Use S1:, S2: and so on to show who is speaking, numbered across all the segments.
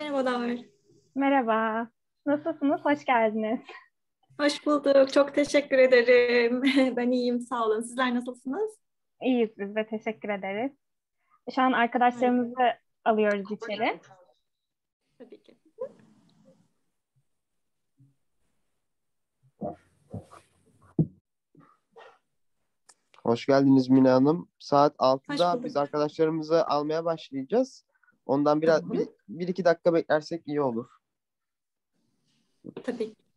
S1: Merhabalar.
S2: Merhaba. Nasılsınız? Hoş geldiniz.
S1: Hoş bulduk. Çok teşekkür ederim. Ben iyiyim, sağ olun. Sizler nasılsınız?
S2: İyiyiz biz de teşekkür ederiz. Şu an arkadaşlarımızı alıyoruz içeri.
S1: Tabii ki.
S3: Hoş geldiniz Mine Hanım. Saat
S1: Hoş
S3: 6'da
S1: bulduk.
S3: biz arkadaşlarımızı almaya başlayacağız. Ondan biraz bir, bir iki dakika beklersek iyi olur.
S1: Tabii ki.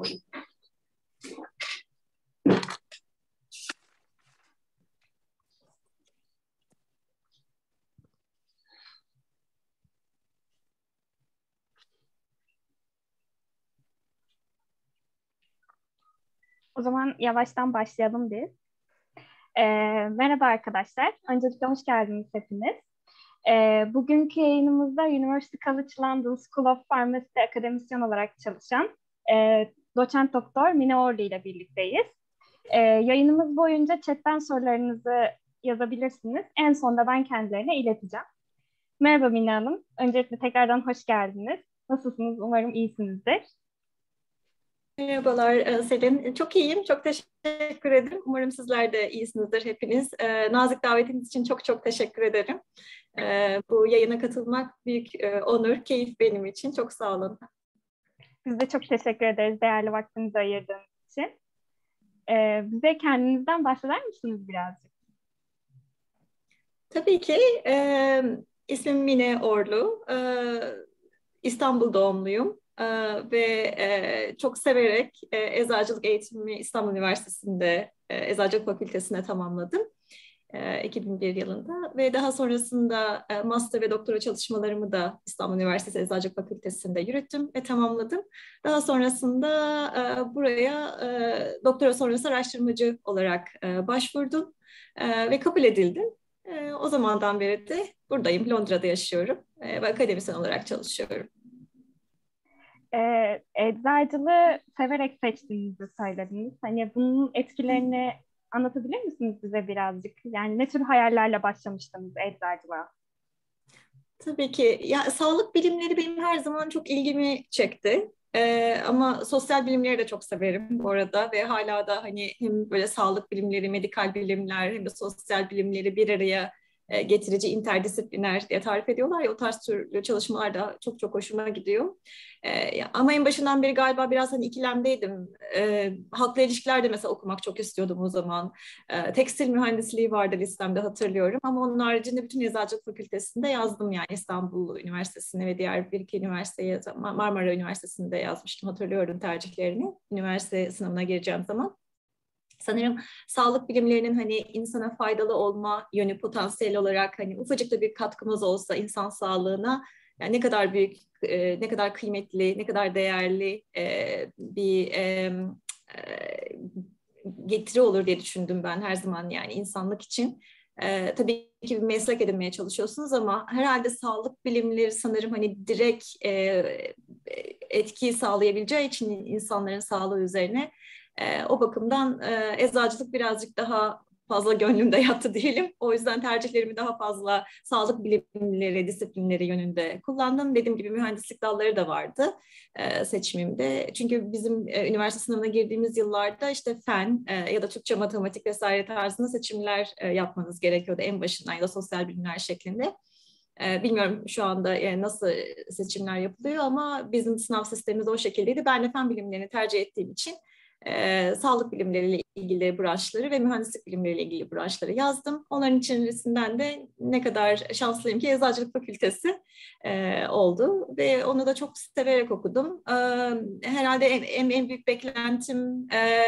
S2: O zaman yavaştan başlayalım biz. Ee, merhaba arkadaşlar. Öncelikle hoş geldiniz hepiniz. Ee, bugünkü yayınımızda University College London School of Pharmacy'de akademisyen olarak çalışan e, doçent doktor Mine Orlu ile birlikteyiz. Ee, yayınımız boyunca chatten sorularınızı yazabilirsiniz. En sonunda ben kendilerine ileteceğim. Merhaba Mine Hanım. Öncelikle tekrardan hoş geldiniz. Nasılsınız? Umarım iyisinizdir.
S1: Merhabalar e, Selin. Çok iyiyim. Çok teşekkür ederim. Umarım sizler de iyisinizdir hepiniz. E, Nazik davetiniz için çok çok teşekkür ederim. E, Bu yayına katılmak büyük e, onur, keyif benim için. Çok sağ olun.
S2: Biz de çok teşekkür ederiz değerli vaktinizi ayırdığınız için. Ee, bize kendinizden bahseder misiniz birazcık?
S1: Tabii ki. E, ismim Mine Orlu. E, İstanbul doğumluyum. E, ve e, çok severek e, eczacılık eğitimimi İstanbul Üniversitesi'nde e, Eczacılık Fakültesi'ne tamamladım. E, 2001 yılında ve daha sonrasında e, master ve doktora çalışmalarımı da İstanbul Üniversitesi Eczacılık Fakültesi'nde yürüttüm ve tamamladım. Daha sonrasında e, buraya e, doktora sonrası araştırmacı olarak e, başvurdum e, ve kabul edildim. E, o zamandan beri de buradayım, Londra'da yaşıyorum e, ve akademisyen olarak çalışıyorum.
S2: Ee, eczacılığı severek seçtiğinizi söylediniz. Hani bunun etkilerini anlatabilir misiniz bize birazcık? Yani ne tür hayallerle başlamıştınız eczacılığa?
S1: Tabii ki. Ya sağlık bilimleri benim her zaman çok ilgimi çekti. Ee, ama sosyal bilimleri de çok severim bu arada ve hala da hani hem böyle sağlık bilimleri, medikal bilimler hem de sosyal bilimleri bir araya getirici interdisipliner diye tarif ediyorlar ya o tarz türlü çalışmalar da çok çok hoşuma gidiyor. E, ama en başından beri galiba biraz hani ikilemdeydim. E, halkla ilişkiler de mesela okumak çok istiyordum o zaman. E, tekstil mühendisliği vardı listemde hatırlıyorum ama onun haricinde bütün eczacılık fakültesinde yazdım yani İstanbul Üniversitesi'ne ve diğer bir iki üniversiteye Marmara Üniversitesi'nde yazmıştım hatırlıyorum tercihlerini üniversite sınavına gireceğim zaman. Sanırım sağlık bilimlerinin hani insana faydalı olma yönü potansiyel olarak hani ufacık da bir katkımız olsa insan sağlığına yani ne kadar büyük, e, ne kadar kıymetli, ne kadar değerli e, bir e, getiri olur diye düşündüm ben her zaman yani insanlık için. Ee, tabii ki bir meslek edinmeye çalışıyorsunuz ama herhalde sağlık bilimleri sanırım hani direkt e, etki sağlayabileceği için insanların sağlığı üzerine e, o bakımdan e, eczacılık birazcık daha fazla gönlümde yattı diyelim. O yüzden tercihlerimi daha fazla sağlık bilimleri, disiplinleri yönünde kullandım. Dediğim gibi mühendislik dalları da vardı e, seçimimde. Çünkü bizim e, üniversite sınavına girdiğimiz yıllarda işte fen e, ya da Türkçe, matematik vesaire tarzında seçimler e, yapmanız gerekiyordu en başından ya da sosyal bilimler şeklinde. E, bilmiyorum şu anda yani nasıl seçimler yapılıyor ama bizim sınav sistemimiz o şekildeydi. Ben de fen bilimlerini tercih ettiğim için e, sağlık bilimleriyle ilgili branşları ve mühendislik bilimleriyle ilgili branşları yazdım. Onların içerisinden de ne kadar şanslıyım ki Eczacılık Fakültesi e, oldu ve onu da çok severek okudum. E, herhalde en, en büyük beklentim e,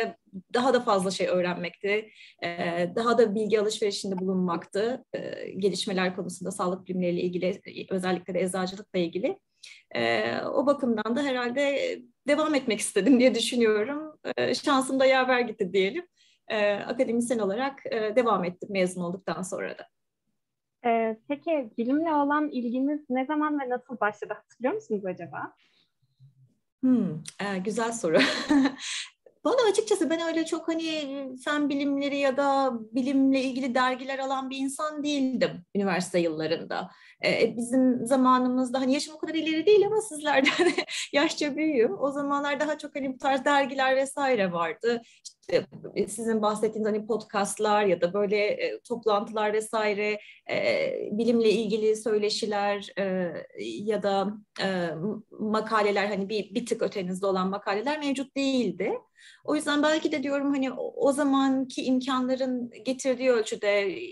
S1: daha da fazla şey öğrenmekti, e, daha da bilgi alışverişinde bulunmaktı e, gelişmeler konusunda sağlık bilimleriyle ilgili, özellikle de eczacılıkla ilgili. E, o bakımdan da herhalde devam etmek istedim diye düşünüyorum. E, şansım da yaver gitti diyelim. E, akademisyen olarak e, devam ettim mezun olduktan sonra da.
S2: Ee, peki bilimle olan ilginiz ne zaman ve nasıl başladı hatırlıyor musunuz acaba?
S1: Hmm, e, güzel soru. Bana açıkçası ben öyle çok hani fen bilimleri ya da bilimle ilgili dergiler alan bir insan değildim üniversite yıllarında. Ee, bizim zamanımızda hani yaşım o kadar ileri değil ama sizlerden yaşça büyüğüm. O zamanlar daha çok hani bu tarz dergiler vesaire vardı. İşte sizin bahsettiğiniz hani podcastlar ya da böyle e, toplantılar vesaire e, bilimle ilgili söyleşiler e, ya da e, makaleler hani bir, bir tık ötenizde olan makaleler mevcut değildi. O yüzden belki de diyorum hani o zamanki imkanların getirdiği ölçüde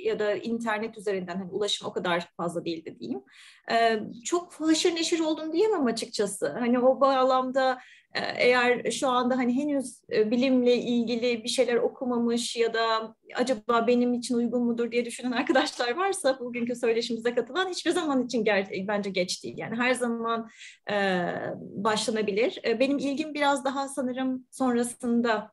S1: ya da internet üzerinden hani ulaşım o kadar fazla değildi diyeyim. Ee, çok haşır neşir oldum diyemem açıkçası. Hani o bağlamda eğer şu anda hani henüz bilimle ilgili bir şeyler okumamış ya da acaba benim için uygun mudur diye düşünen arkadaşlar varsa bugünkü söyleşimize katılan hiçbir zaman için ger- bence geç değil. Yani her zaman e, başlanabilir. Benim ilgim biraz daha sanırım sonrasında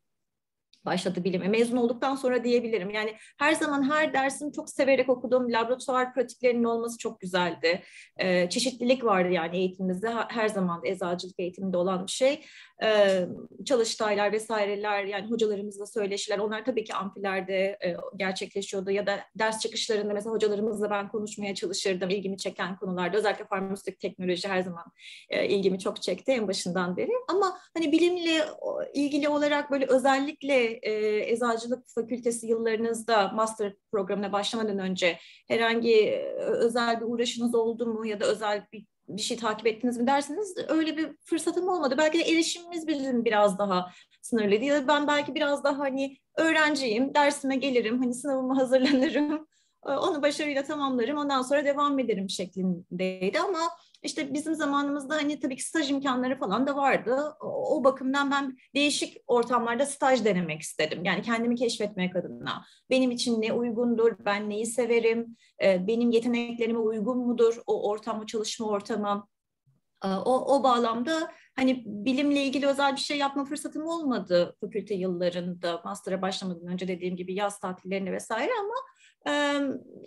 S1: başladı bilime. Mezun olduktan sonra diyebilirim. Yani her zaman her dersimi çok severek okudum. Laboratuvar pratiklerinin olması çok güzeldi. Ee, çeşitlilik vardı yani eğitimimizde. Her zaman eczacılık eğitiminde olan bir şey e, çalıştaylar vesaireler yani hocalarımızla söyleşiler. Onlar tabii ki amfilerde e, gerçekleşiyordu. Ya da ders çıkışlarında mesela hocalarımızla ben konuşmaya çalışırdım ilgimi çeken konularda. Özellikle farmasötik teknoloji her zaman e, ilgimi çok çekti en başından beri. Ama hani bilimle ilgili olarak böyle özellikle e, eczacılık fakültesi yıllarınızda master programına başlamadan önce herhangi özel bir uğraşınız oldu mu? Ya da özel bir bir şey takip ettiniz mi derseniz öyle bir fırsatım olmadı. Belki de erişimimiz bizim biraz daha sınırlıydı. Ya da ben belki biraz daha hani öğrenciyim, dersime gelirim, hani sınavıma hazırlanırım, onu başarıyla tamamlarım, ondan sonra devam ederim şeklindeydi ama işte bizim zamanımızda hani tabii ki staj imkanları falan da vardı. O, o bakımdan ben değişik ortamlarda staj denemek istedim. Yani kendimi keşfetmek adına. Benim için ne uygundur, ben neyi severim, e, benim yeteneklerime uygun mudur o ortam, o çalışma ortamı. E, o, o bağlamda hani bilimle ilgili özel bir şey yapma fırsatım olmadı fakülte yıllarında, master'a başlamadan önce dediğim gibi yaz tatillerinde vesaire ama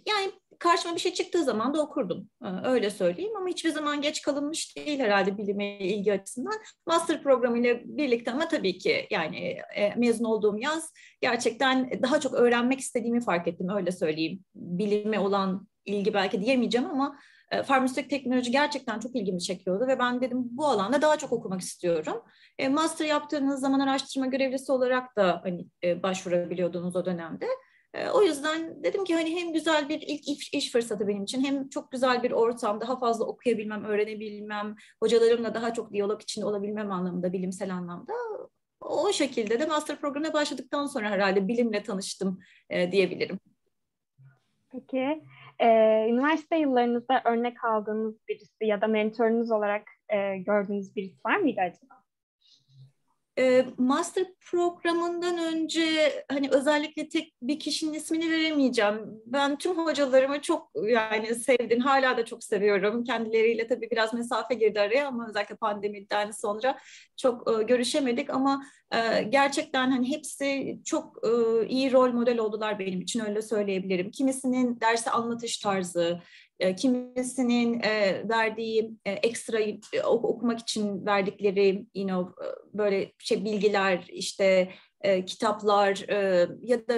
S1: yani karşıma bir şey çıktığı zaman da okurdum. Öyle söyleyeyim ama hiçbir zaman geç kalınmış değil herhalde bilime ilgi açısından. Master programıyla birlikte ama tabii ki yani e, mezun olduğum yaz gerçekten daha çok öğrenmek istediğimi fark ettim öyle söyleyeyim. Bilime olan ilgi belki diyemeyeceğim ama e, farmasötik teknoloji gerçekten çok ilgimi çekiyordu ve ben dedim bu alanda daha çok okumak istiyorum. E, master yaptığınız zaman araştırma görevlisi olarak da hani başvurabiliyordunuz o dönemde. O yüzden dedim ki hani hem güzel bir ilk iş fırsatı benim için hem çok güzel bir ortam, daha fazla okuyabilmem, öğrenebilmem, hocalarımla daha çok diyalog içinde olabilmem anlamında, bilimsel anlamda. O şekilde de master programına başladıktan sonra herhalde bilimle tanıştım e, diyebilirim.
S2: Peki, e, üniversite yıllarınızda örnek aldığınız birisi ya da mentorunuz olarak e, gördüğünüz birisi var mıydı acaba?
S1: E, master programından önce hani özellikle tek bir kişinin ismini veremeyeceğim. Ben tüm hocalarımı çok yani sevdim. Hala da çok seviyorum. Kendileriyle tabii biraz mesafe girdi araya ama özellikle pandemiden sonra çok e, görüşemedik ama e, gerçekten hani hepsi çok e, iyi rol model oldular benim için öyle söyleyebilirim. Kimisinin dersi anlatış tarzı, kimisinin e, verdiği e, ekstra e, okumak için verdikleri you know, e, böyle şey bilgiler işte e, kitaplar e, ya da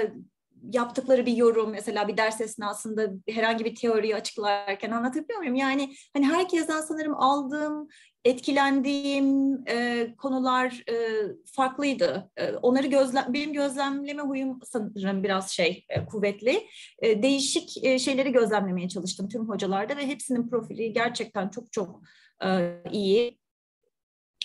S1: yaptıkları bir yorum mesela bir ders esnasında herhangi bir teoriyi açıklarken anlatabiliyor muyum? Yani hani herkesten sanırım aldığım etkilendiğim e, konular e, farklıydı. E, onları gözlem benim gözlemleme huyum sanırım biraz şey e, kuvvetli. E, değişik e, şeyleri gözlemlemeye çalıştım tüm hocalarda ve hepsinin profili gerçekten çok çok e, iyi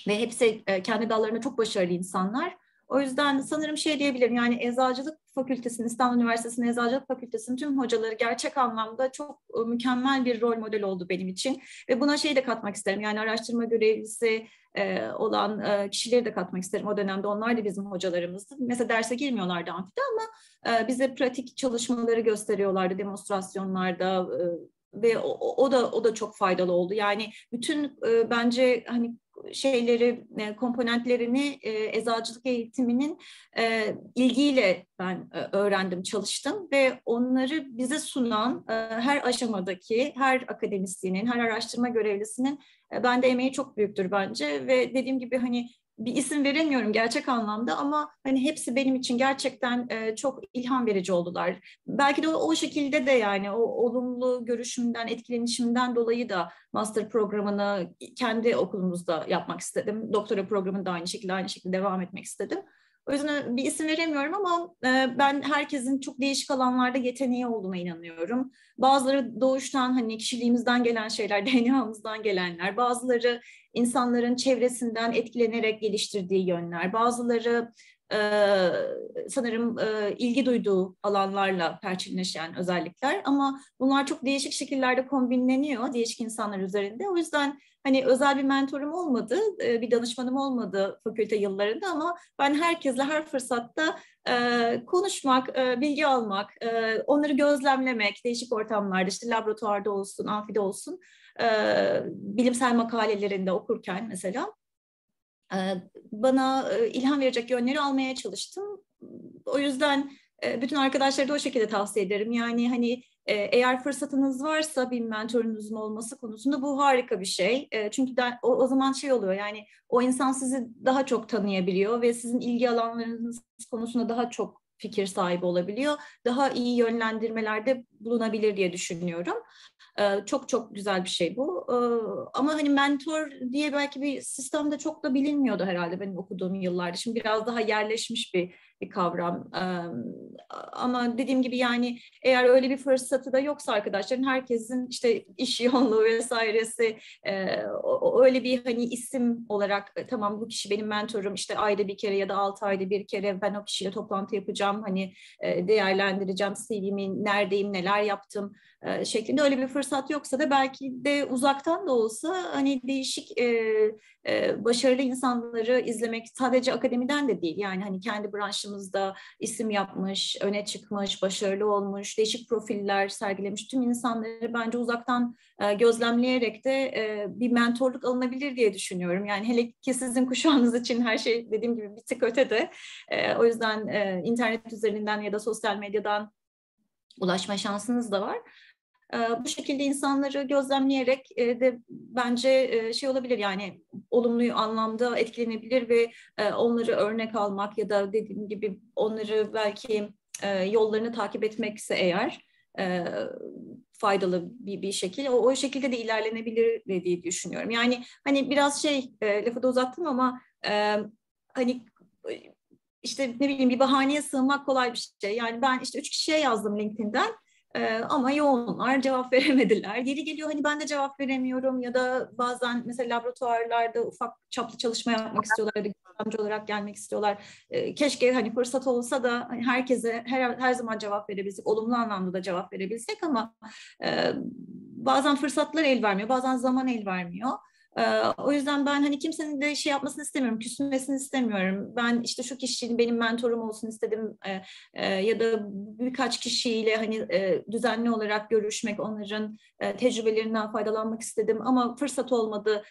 S1: ve hepsi e, kendi dallarında çok başarılı insanlar. O yüzden sanırım şey diyebilirim yani Eczacılık Fakültesi'nin, İstanbul Üniversitesi'nin Eczacılık Fakültesi'nin tüm hocaları gerçek anlamda çok e, mükemmel bir rol model oldu benim için. Ve buna şey de katmak isterim yani araştırma görevlisi olan kişileri de katmak isterim. O dönemde onlar da bizim hocalarımızdı. Mesela derse girmiyorlardı amfide ama bize pratik çalışmaları gösteriyorlardı demonstrasyonlarda ve o, o da o da çok faydalı oldu. Yani bütün e, bence hani şeyleri, e, komponentlerini e, eczacılık eğitiminin e, ilgiyle ben öğrendim, çalıştım ve onları bize sunan her aşamadaki, her akademisyenin, her araştırma görevlisinin bende emeği çok büyüktür bence ve dediğim gibi hani bir isim veremiyorum gerçek anlamda ama hani hepsi benim için gerçekten e, çok ilham verici oldular. Belki de o, o şekilde de yani o olumlu görüşümden, etkilenişimden dolayı da master programını kendi okulumuzda yapmak istedim. Doktora programını da aynı şekilde aynı şekilde devam etmek istedim. O yüzden bir isim veremiyorum ama e, ben herkesin çok değişik alanlarda yeteneği olduğuna inanıyorum. Bazıları doğuştan hani kişiliğimizden gelen şeyler, DNA'mızdan gelenler, bazıları insanların çevresinden etkilenerek geliştirdiği yönler, bazıları e, sanırım e, ilgi duyduğu alanlarla perçinleşen özellikler ama bunlar çok değişik şekillerde kombinleniyor değişik insanlar üzerinde. O yüzden hani özel bir mentorum olmadı, e, bir danışmanım olmadı fakülte yıllarında ama ben herkesle her fırsatta e, konuşmak, e, bilgi almak, e, onları gözlemlemek, değişik ortamlarda işte laboratuvarda olsun, amfide olsun, e, bilimsel makalelerinde okurken mesela bana ilham verecek yönleri almaya çalıştım. O yüzden bütün arkadaşlara da o şekilde tavsiye ederim. Yani hani eğer fırsatınız varsa bir mentorunuzun olması konusunda bu harika bir şey. Çünkü de, o, o zaman şey oluyor yani o insan sizi daha çok tanıyabiliyor ve sizin ilgi alanlarınız konusunda daha çok fikir sahibi olabiliyor. Daha iyi yönlendirmelerde bulunabilir diye düşünüyorum. Ee, çok çok güzel bir şey bu. Ee, ama hani mentor diye belki bir sistemde çok da bilinmiyordu herhalde benim okuduğum yıllarda. Şimdi biraz daha yerleşmiş bir bir kavram. Ama dediğim gibi yani eğer öyle bir fırsatı da yoksa arkadaşların herkesin işte iş yoğunluğu vesairesi öyle bir hani isim olarak e, tamam bu kişi benim mentorum işte ayda bir kere ya da altı ayda bir kere ben o kişiyle toplantı yapacağım hani değerlendireceğim CV'mi neredeyim neler yaptım şeklinde öyle bir fırsat yoksa da belki de uzaktan da olsa hani değişik başarılı insanları izlemek sadece akademiden de değil yani hani kendi branşı karşımızda isim yapmış, öne çıkmış, başarılı olmuş, değişik profiller sergilemiş tüm insanları bence uzaktan e, gözlemleyerek de e, bir mentorluk alınabilir diye düşünüyorum. Yani hele ki sizin kuşağınız için her şey dediğim gibi bir tık ötede. E, o yüzden e, internet üzerinden ya da sosyal medyadan ulaşma şansınız da var. Bu şekilde insanları gözlemleyerek de bence şey olabilir yani olumlu anlamda etkilenebilir ve onları örnek almak ya da dediğim gibi onları belki yollarını takip etmekse eğer faydalı bir, bir şekilde o, o şekilde de ilerlenebilir diye düşünüyorum. Yani hani biraz şey lafı da uzattım ama hani işte ne bileyim bir bahaneye sığınmak kolay bir şey. Yani ben işte üç kişiye yazdım LinkedIn'den ama yoğunlar cevap veremediler. Geri geliyor hani ben de cevap veremiyorum ya da bazen mesela laboratuvarlarda ufak çaplı çalışma yapmak istiyorlar ya da gözlemci olarak gelmek istiyorlar. Keşke hani fırsat olsa da hani herkese her, her zaman cevap verebilsek, olumlu anlamda da cevap verebilsek ama bazen fırsatlar el vermiyor, bazen zaman el vermiyor. Ee, o yüzden ben hani kimsenin de şey yapmasını istemiyorum, küsmesini istemiyorum. Ben işte şu kişinin benim mentorum olsun istedim e, e, ya da birkaç kişiyle hani e, düzenli olarak görüşmek, onların tecrübelerinden faydalanmak istedim ama fırsat olmadı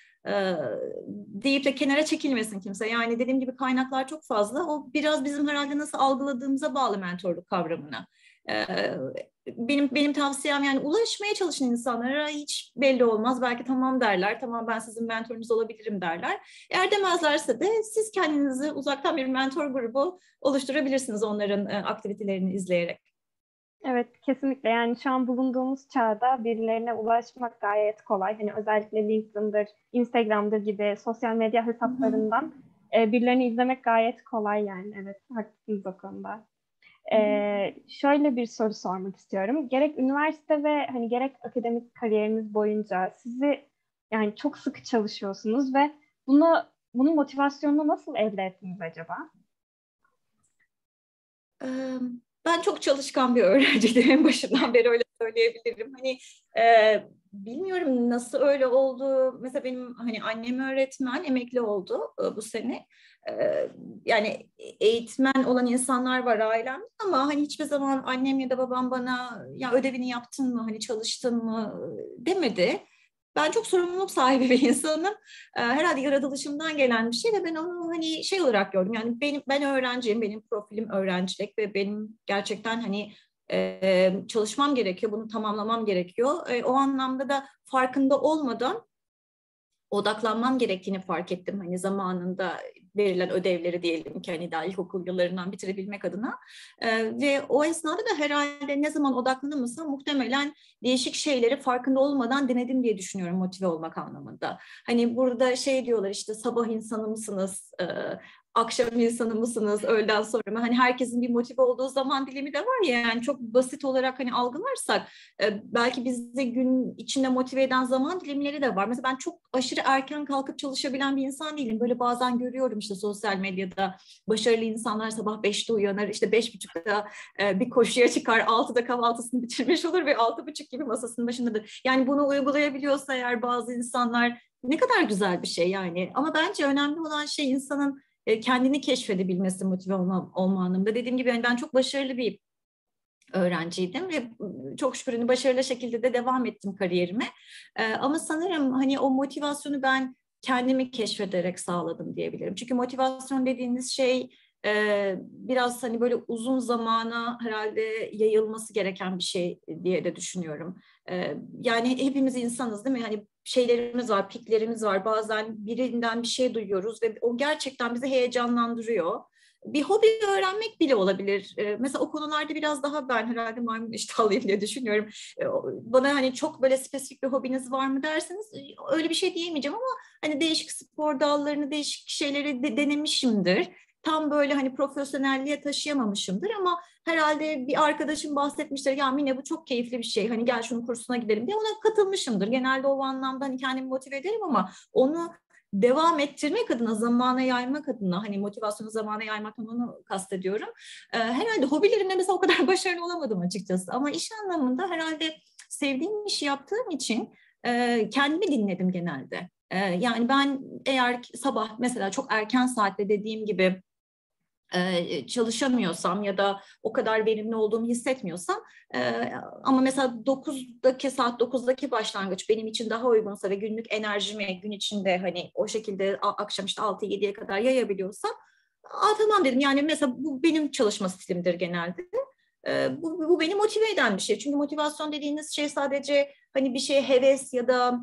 S1: deyip de kenara çekilmesin kimse. Yani dediğim gibi kaynaklar çok fazla. O biraz bizim herhalde nasıl algıladığımıza bağlı mentorluk kavramına. Benim benim tavsiyem yani ulaşmaya çalışan insanlara hiç belli olmaz. Belki tamam derler, tamam ben sizin mentorunuz olabilirim derler. Eğer demezlerse de siz kendinizi uzaktan bir mentor grubu oluşturabilirsiniz onların aktivitelerini izleyerek.
S2: Evet kesinlikle yani şu an bulunduğumuz çağda birilerine ulaşmak gayet kolay. Hani özellikle LinkedIn'dir, Instagram'dır gibi sosyal medya hesaplarından e, birilerini izlemek gayet kolay yani. Evet haklısınız o konuda. Ee, şöyle bir soru sormak istiyorum. Gerek üniversite ve hani gerek akademik kariyeriniz boyunca sizi yani çok sıkı çalışıyorsunuz ve bunu bunun motivasyonunu nasıl elde ettiniz acaba?
S1: Ben çok çalışkan bir öğrenciydim. En başından beri öyle söyleyebilirim. Hani e, bilmiyorum nasıl öyle oldu. Mesela benim hani annem öğretmen, emekli oldu e, bu sene. E, yani eğitmen olan insanlar var ailemde ama hani hiçbir zaman annem ya da babam bana ya ödevini yaptın mı, hani çalıştın mı demedi. Ben çok sorumluluk sahibi bir insanım. Ee, herhalde yaratılışımdan gelen bir şey ve ben onu hani şey olarak gördüm. Yani benim ben öğrenciyim, benim profilim öğrencilik ve benim gerçekten hani e, çalışmam gerekiyor, bunu tamamlamam gerekiyor. E, o anlamda da farkında olmadan odaklanmam gerektiğini fark ettim. Hani zamanında verilen ödevleri diyelim ki hani daha ilkokul yıllarından bitirebilmek adına. E, ve o esnada da herhalde ne zaman odaklanamazsam muhtemelen değişik şeyleri farkında olmadan denedim diye düşünüyorum motive olmak anlamında. Hani burada şey diyorlar işte sabah insanı mısınız, e, akşam insanı mısınız öğleden sonra mı? Hani herkesin bir motive olduğu zaman dilimi de var ya yani çok basit olarak hani algılarsak e, belki bizi gün içinde motive eden zaman dilimleri de var. Mesela ben çok aşırı erken kalkıp çalışabilen bir insan değilim. Böyle bazen görüyorum işte sosyal medyada başarılı insanlar sabah 5'te uyanır işte 5.30'da e, bir koşuya çıkar 6'da kahvaltısını bitirmiş olur ve 6.30 gibi masasının başındadır. Yani bunu uygulayabiliyorsa eğer bazı insanlar ne kadar güzel bir şey yani. Ama bence önemli olan şey insanın e, kendini keşfedebilmesi motive olma, olma anlamında. Dediğim gibi yani ben çok başarılı bir öğrenciydim ve çok şükür hani başarılı şekilde de devam ettim kariyerime. E, ama sanırım hani o motivasyonu ben kendimi keşfederek sağladım diyebilirim. Çünkü motivasyon dediğiniz şey e, biraz hani böyle uzun zamana herhalde yayılması gereken bir şey diye de düşünüyorum. Yani hepimiz insanız değil mi? Hani şeylerimiz var, piklerimiz var. Bazen birinden bir şey duyuyoruz ve o gerçekten bizi heyecanlandırıyor. Bir hobi öğrenmek bile olabilir. Ee, mesela o konularda biraz daha ben herhalde maymun iştahlıyım diye düşünüyorum. Ee, bana hani çok böyle spesifik bir hobiniz var mı derseniz öyle bir şey diyemeyeceğim ama hani değişik spor dallarını, değişik şeyleri de denemişimdir tam böyle hani profesyonelliğe taşıyamamışımdır ama herhalde bir arkadaşım bahsetmiştir ya Mine bu çok keyifli bir şey hani gel şunun kursuna gidelim diye ona katılmışımdır. Genelde o anlamda hani kendimi motive ederim ama onu devam ettirmek adına, zamana yaymak adına, hani motivasyonu zamana yaymak onu kastediyorum. Ee, herhalde hobilerimde mesela o kadar başarılı olamadım açıkçası ama iş anlamında herhalde sevdiğim işi yaptığım için e, kendimi dinledim genelde. E, yani ben eğer sabah mesela çok erken saatte dediğim gibi çalışamıyorsam ya da o kadar verimli olduğumu hissetmiyorsam ama mesela 9'daki saat 9'daki başlangıç benim için daha uygunsa ve günlük enerjimi gün içinde hani o şekilde akşam işte 6-7'ye kadar yayabiliyorsam Aa, tamam dedim yani mesela bu benim çalışma stilimdir genelde. Bu, bu beni motive eden bir şey. Çünkü motivasyon dediğiniz şey sadece hani bir şeye heves ya da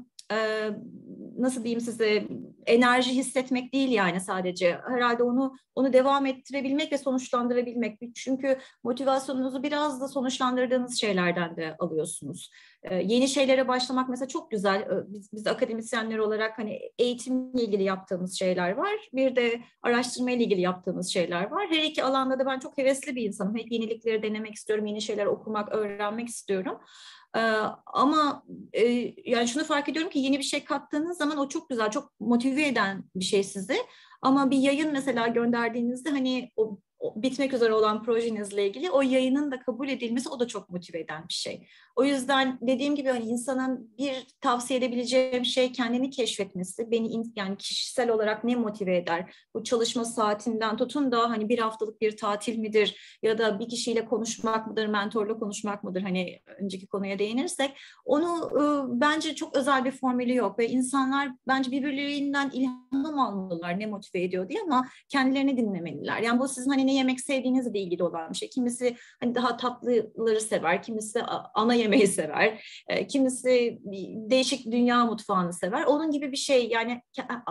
S1: nasıl diyeyim size enerji hissetmek değil yani sadece. Herhalde onu onu devam ettirebilmek ve sonuçlandırabilmek. Çünkü motivasyonunuzu biraz da sonuçlandırdığınız şeylerden de alıyorsunuz. Ee, yeni şeylere başlamak mesela çok güzel. Ee, biz, biz akademisyenler olarak hani eğitimle ilgili yaptığımız şeyler var. Bir de araştırma ile ilgili yaptığımız şeyler var. Her iki alanda da ben çok hevesli bir insanım. Hep yenilikleri denemek istiyorum, yeni şeyler okumak, öğrenmek istiyorum. Ee, ama e, yani şunu fark ediyorum ki yeni bir şey kattığınız zaman o çok güzel, çok motive eden bir şey sizi. Ama bir yayın mesela gönderdiğinizde hani o bitmek üzere olan projenizle ilgili o yayının da kabul edilmesi o da çok motive eden bir şey. O yüzden dediğim gibi hani insanın bir tavsiye edebileceğim şey kendini keşfetmesi. Beni yani kişisel olarak ne motive eder? Bu çalışma saatinden tutun da hani bir haftalık bir tatil midir ya da bir kişiyle konuşmak mıdır, mentorla konuşmak mıdır? Hani önceki konuya değinirsek onu e, bence çok özel bir formülü yok ve insanlar bence birbirlerinden ilham almalılar ne motive ediyor diye ama kendilerini dinlemeliler. Yani bu sizin hani ne yemek sevdiğinizle ilgili olan bir şey. Kimisi hani daha tatlıları sever, kimisi ana yemeği sever, e, kimisi değişik dünya mutfağını sever. Onun gibi bir şey yani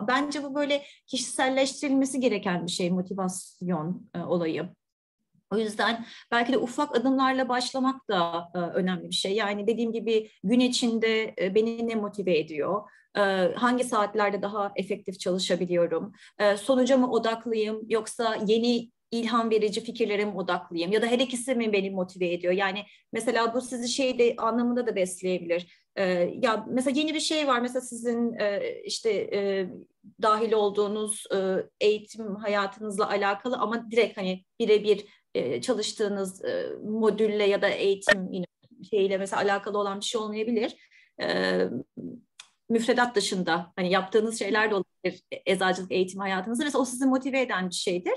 S1: bence bu böyle kişiselleştirilmesi gereken bir şey motivasyon e, olayı. O yüzden belki de ufak adımlarla başlamak da e, önemli bir şey. Yani dediğim gibi gün içinde beni ne motive ediyor? Hangi saatlerde daha efektif çalışabiliyorum? E, sonuca mı odaklıyım yoksa yeni ilham verici fikirlerim odaklıyım ya da her ikisi mi beni motive ediyor? Yani mesela bu sizi şeyde anlamında da besleyebilir. Ee, ya mesela yeni bir şey var mesela sizin e, işte e, dahil olduğunuz e, eğitim hayatınızla alakalı ama direkt hani birebir e, çalıştığınız e, modülle ya da eğitim yine şeyle mesela alakalı olan bir şey olmayabilir. E, müfredat dışında hani yaptığınız şeyler de olabilir eczacılık eğitim hayatınızda. Mesela o sizi motive eden bir şeydir.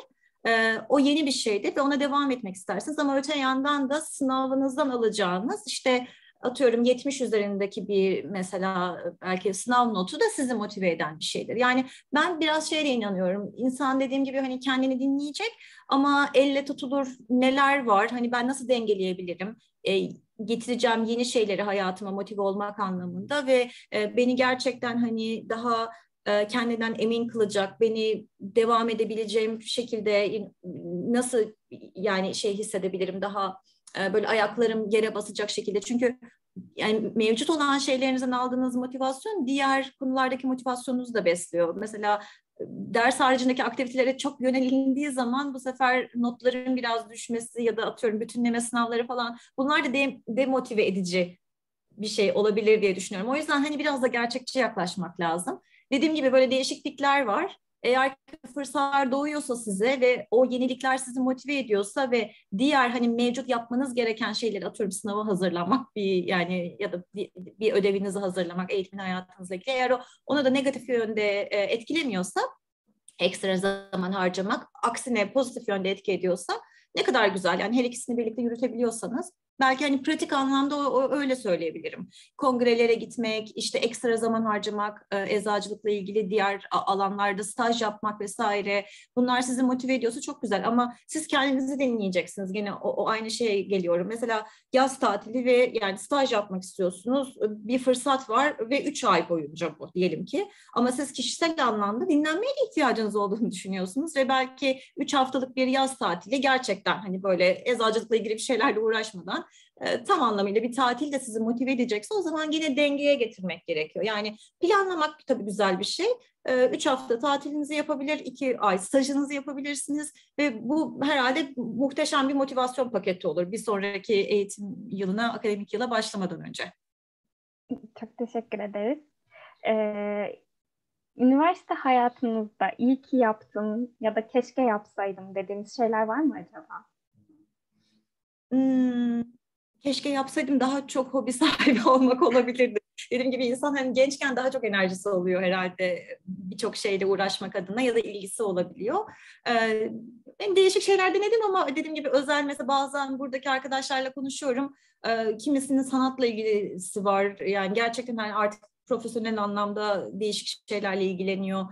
S1: E, o yeni bir şeydir ve ona devam etmek istersiniz ama öte yandan da sınavınızdan alacağınız işte atıyorum 70 üzerindeki bir mesela belki sınav notu da sizi motive eden bir şeydir. Yani ben biraz şeyle inanıyorum. İnsan dediğim gibi hani kendini dinleyecek ama elle tutulur neler var? Hani ben nasıl dengeleyebilirim? E, getireceğim yeni şeyleri hayatıma motive olmak anlamında ve e, beni gerçekten hani daha kendinden emin kılacak, beni devam edebileceğim şekilde nasıl yani şey hissedebilirim daha e, böyle ayaklarım yere basacak şekilde. Çünkü yani mevcut olan şeylerinizden aldığınız motivasyon diğer konulardaki motivasyonunuzu da besliyor. Mesela ders haricindeki aktivitelere çok yönelindiği zaman bu sefer notların biraz düşmesi ya da atıyorum bütünleme sınavları falan bunlar da de, demotive edici bir şey olabilir diye düşünüyorum. O yüzden hani biraz da gerçekçi yaklaşmak lazım. Dediğim gibi böyle değişiklikler var. Eğer fırsatlar doğuyorsa size ve o yenilikler sizi motive ediyorsa ve diğer hani mevcut yapmanız gereken şeyleri atıyorum sınava hazırlamak bir yani ya da bir, bir ödevinizi hazırlamak eğitimin hayatınızla ilgili eğer o onu da negatif yönde e, etkilemiyorsa ekstra zaman harcamak aksine pozitif yönde etki ediyorsa ne kadar güzel yani her ikisini birlikte yürütebiliyorsanız Belki hani pratik anlamda o, o öyle söyleyebilirim. Kongrelere gitmek, işte ekstra zaman harcamak, e, eczacılıkla ilgili diğer alanlarda staj yapmak vesaire. Bunlar sizi motive ediyorsa çok güzel ama siz kendinizi deneyeceksiniz. Gene o, o aynı şeye geliyorum. Mesela yaz tatili ve yani staj yapmak istiyorsunuz. Bir fırsat var ve üç ay boyunca bu diyelim ki. Ama siz kişisel anlamda dinlenmeye de ihtiyacınız olduğunu düşünüyorsunuz ve belki üç haftalık bir yaz tatili gerçekten hani böyle eczacılıkla ilgili bir şeylerle uğraşmadan e, tam anlamıyla bir tatil de sizi motive edecekse o zaman yine dengeye getirmek gerekiyor. Yani planlamak tabii güzel bir şey. E, üç hafta tatilinizi yapabilir, iki ay stajınızı yapabilirsiniz ve bu herhalde muhteşem bir motivasyon paketi olur bir sonraki eğitim yılına, akademik yıla başlamadan önce.
S2: Çok teşekkür ederiz. Ee, üniversite hayatınızda iyi ki yaptım ya da keşke yapsaydım dediğiniz şeyler var mı acaba?
S1: Hmm, keşke yapsaydım daha çok hobi sahibi olmak olabilirdi. Dediğim gibi insan hani gençken daha çok enerjisi oluyor herhalde birçok şeyle uğraşmak adına ya da ilgisi olabiliyor. Ee, değişik şeyler denedim ama dediğim gibi özel mesela bazen buradaki arkadaşlarla konuşuyorum. Ee, kimisinin sanatla ilgisi var. Yani gerçekten hani artık profesyonel anlamda değişik şeylerle ilgileniyor.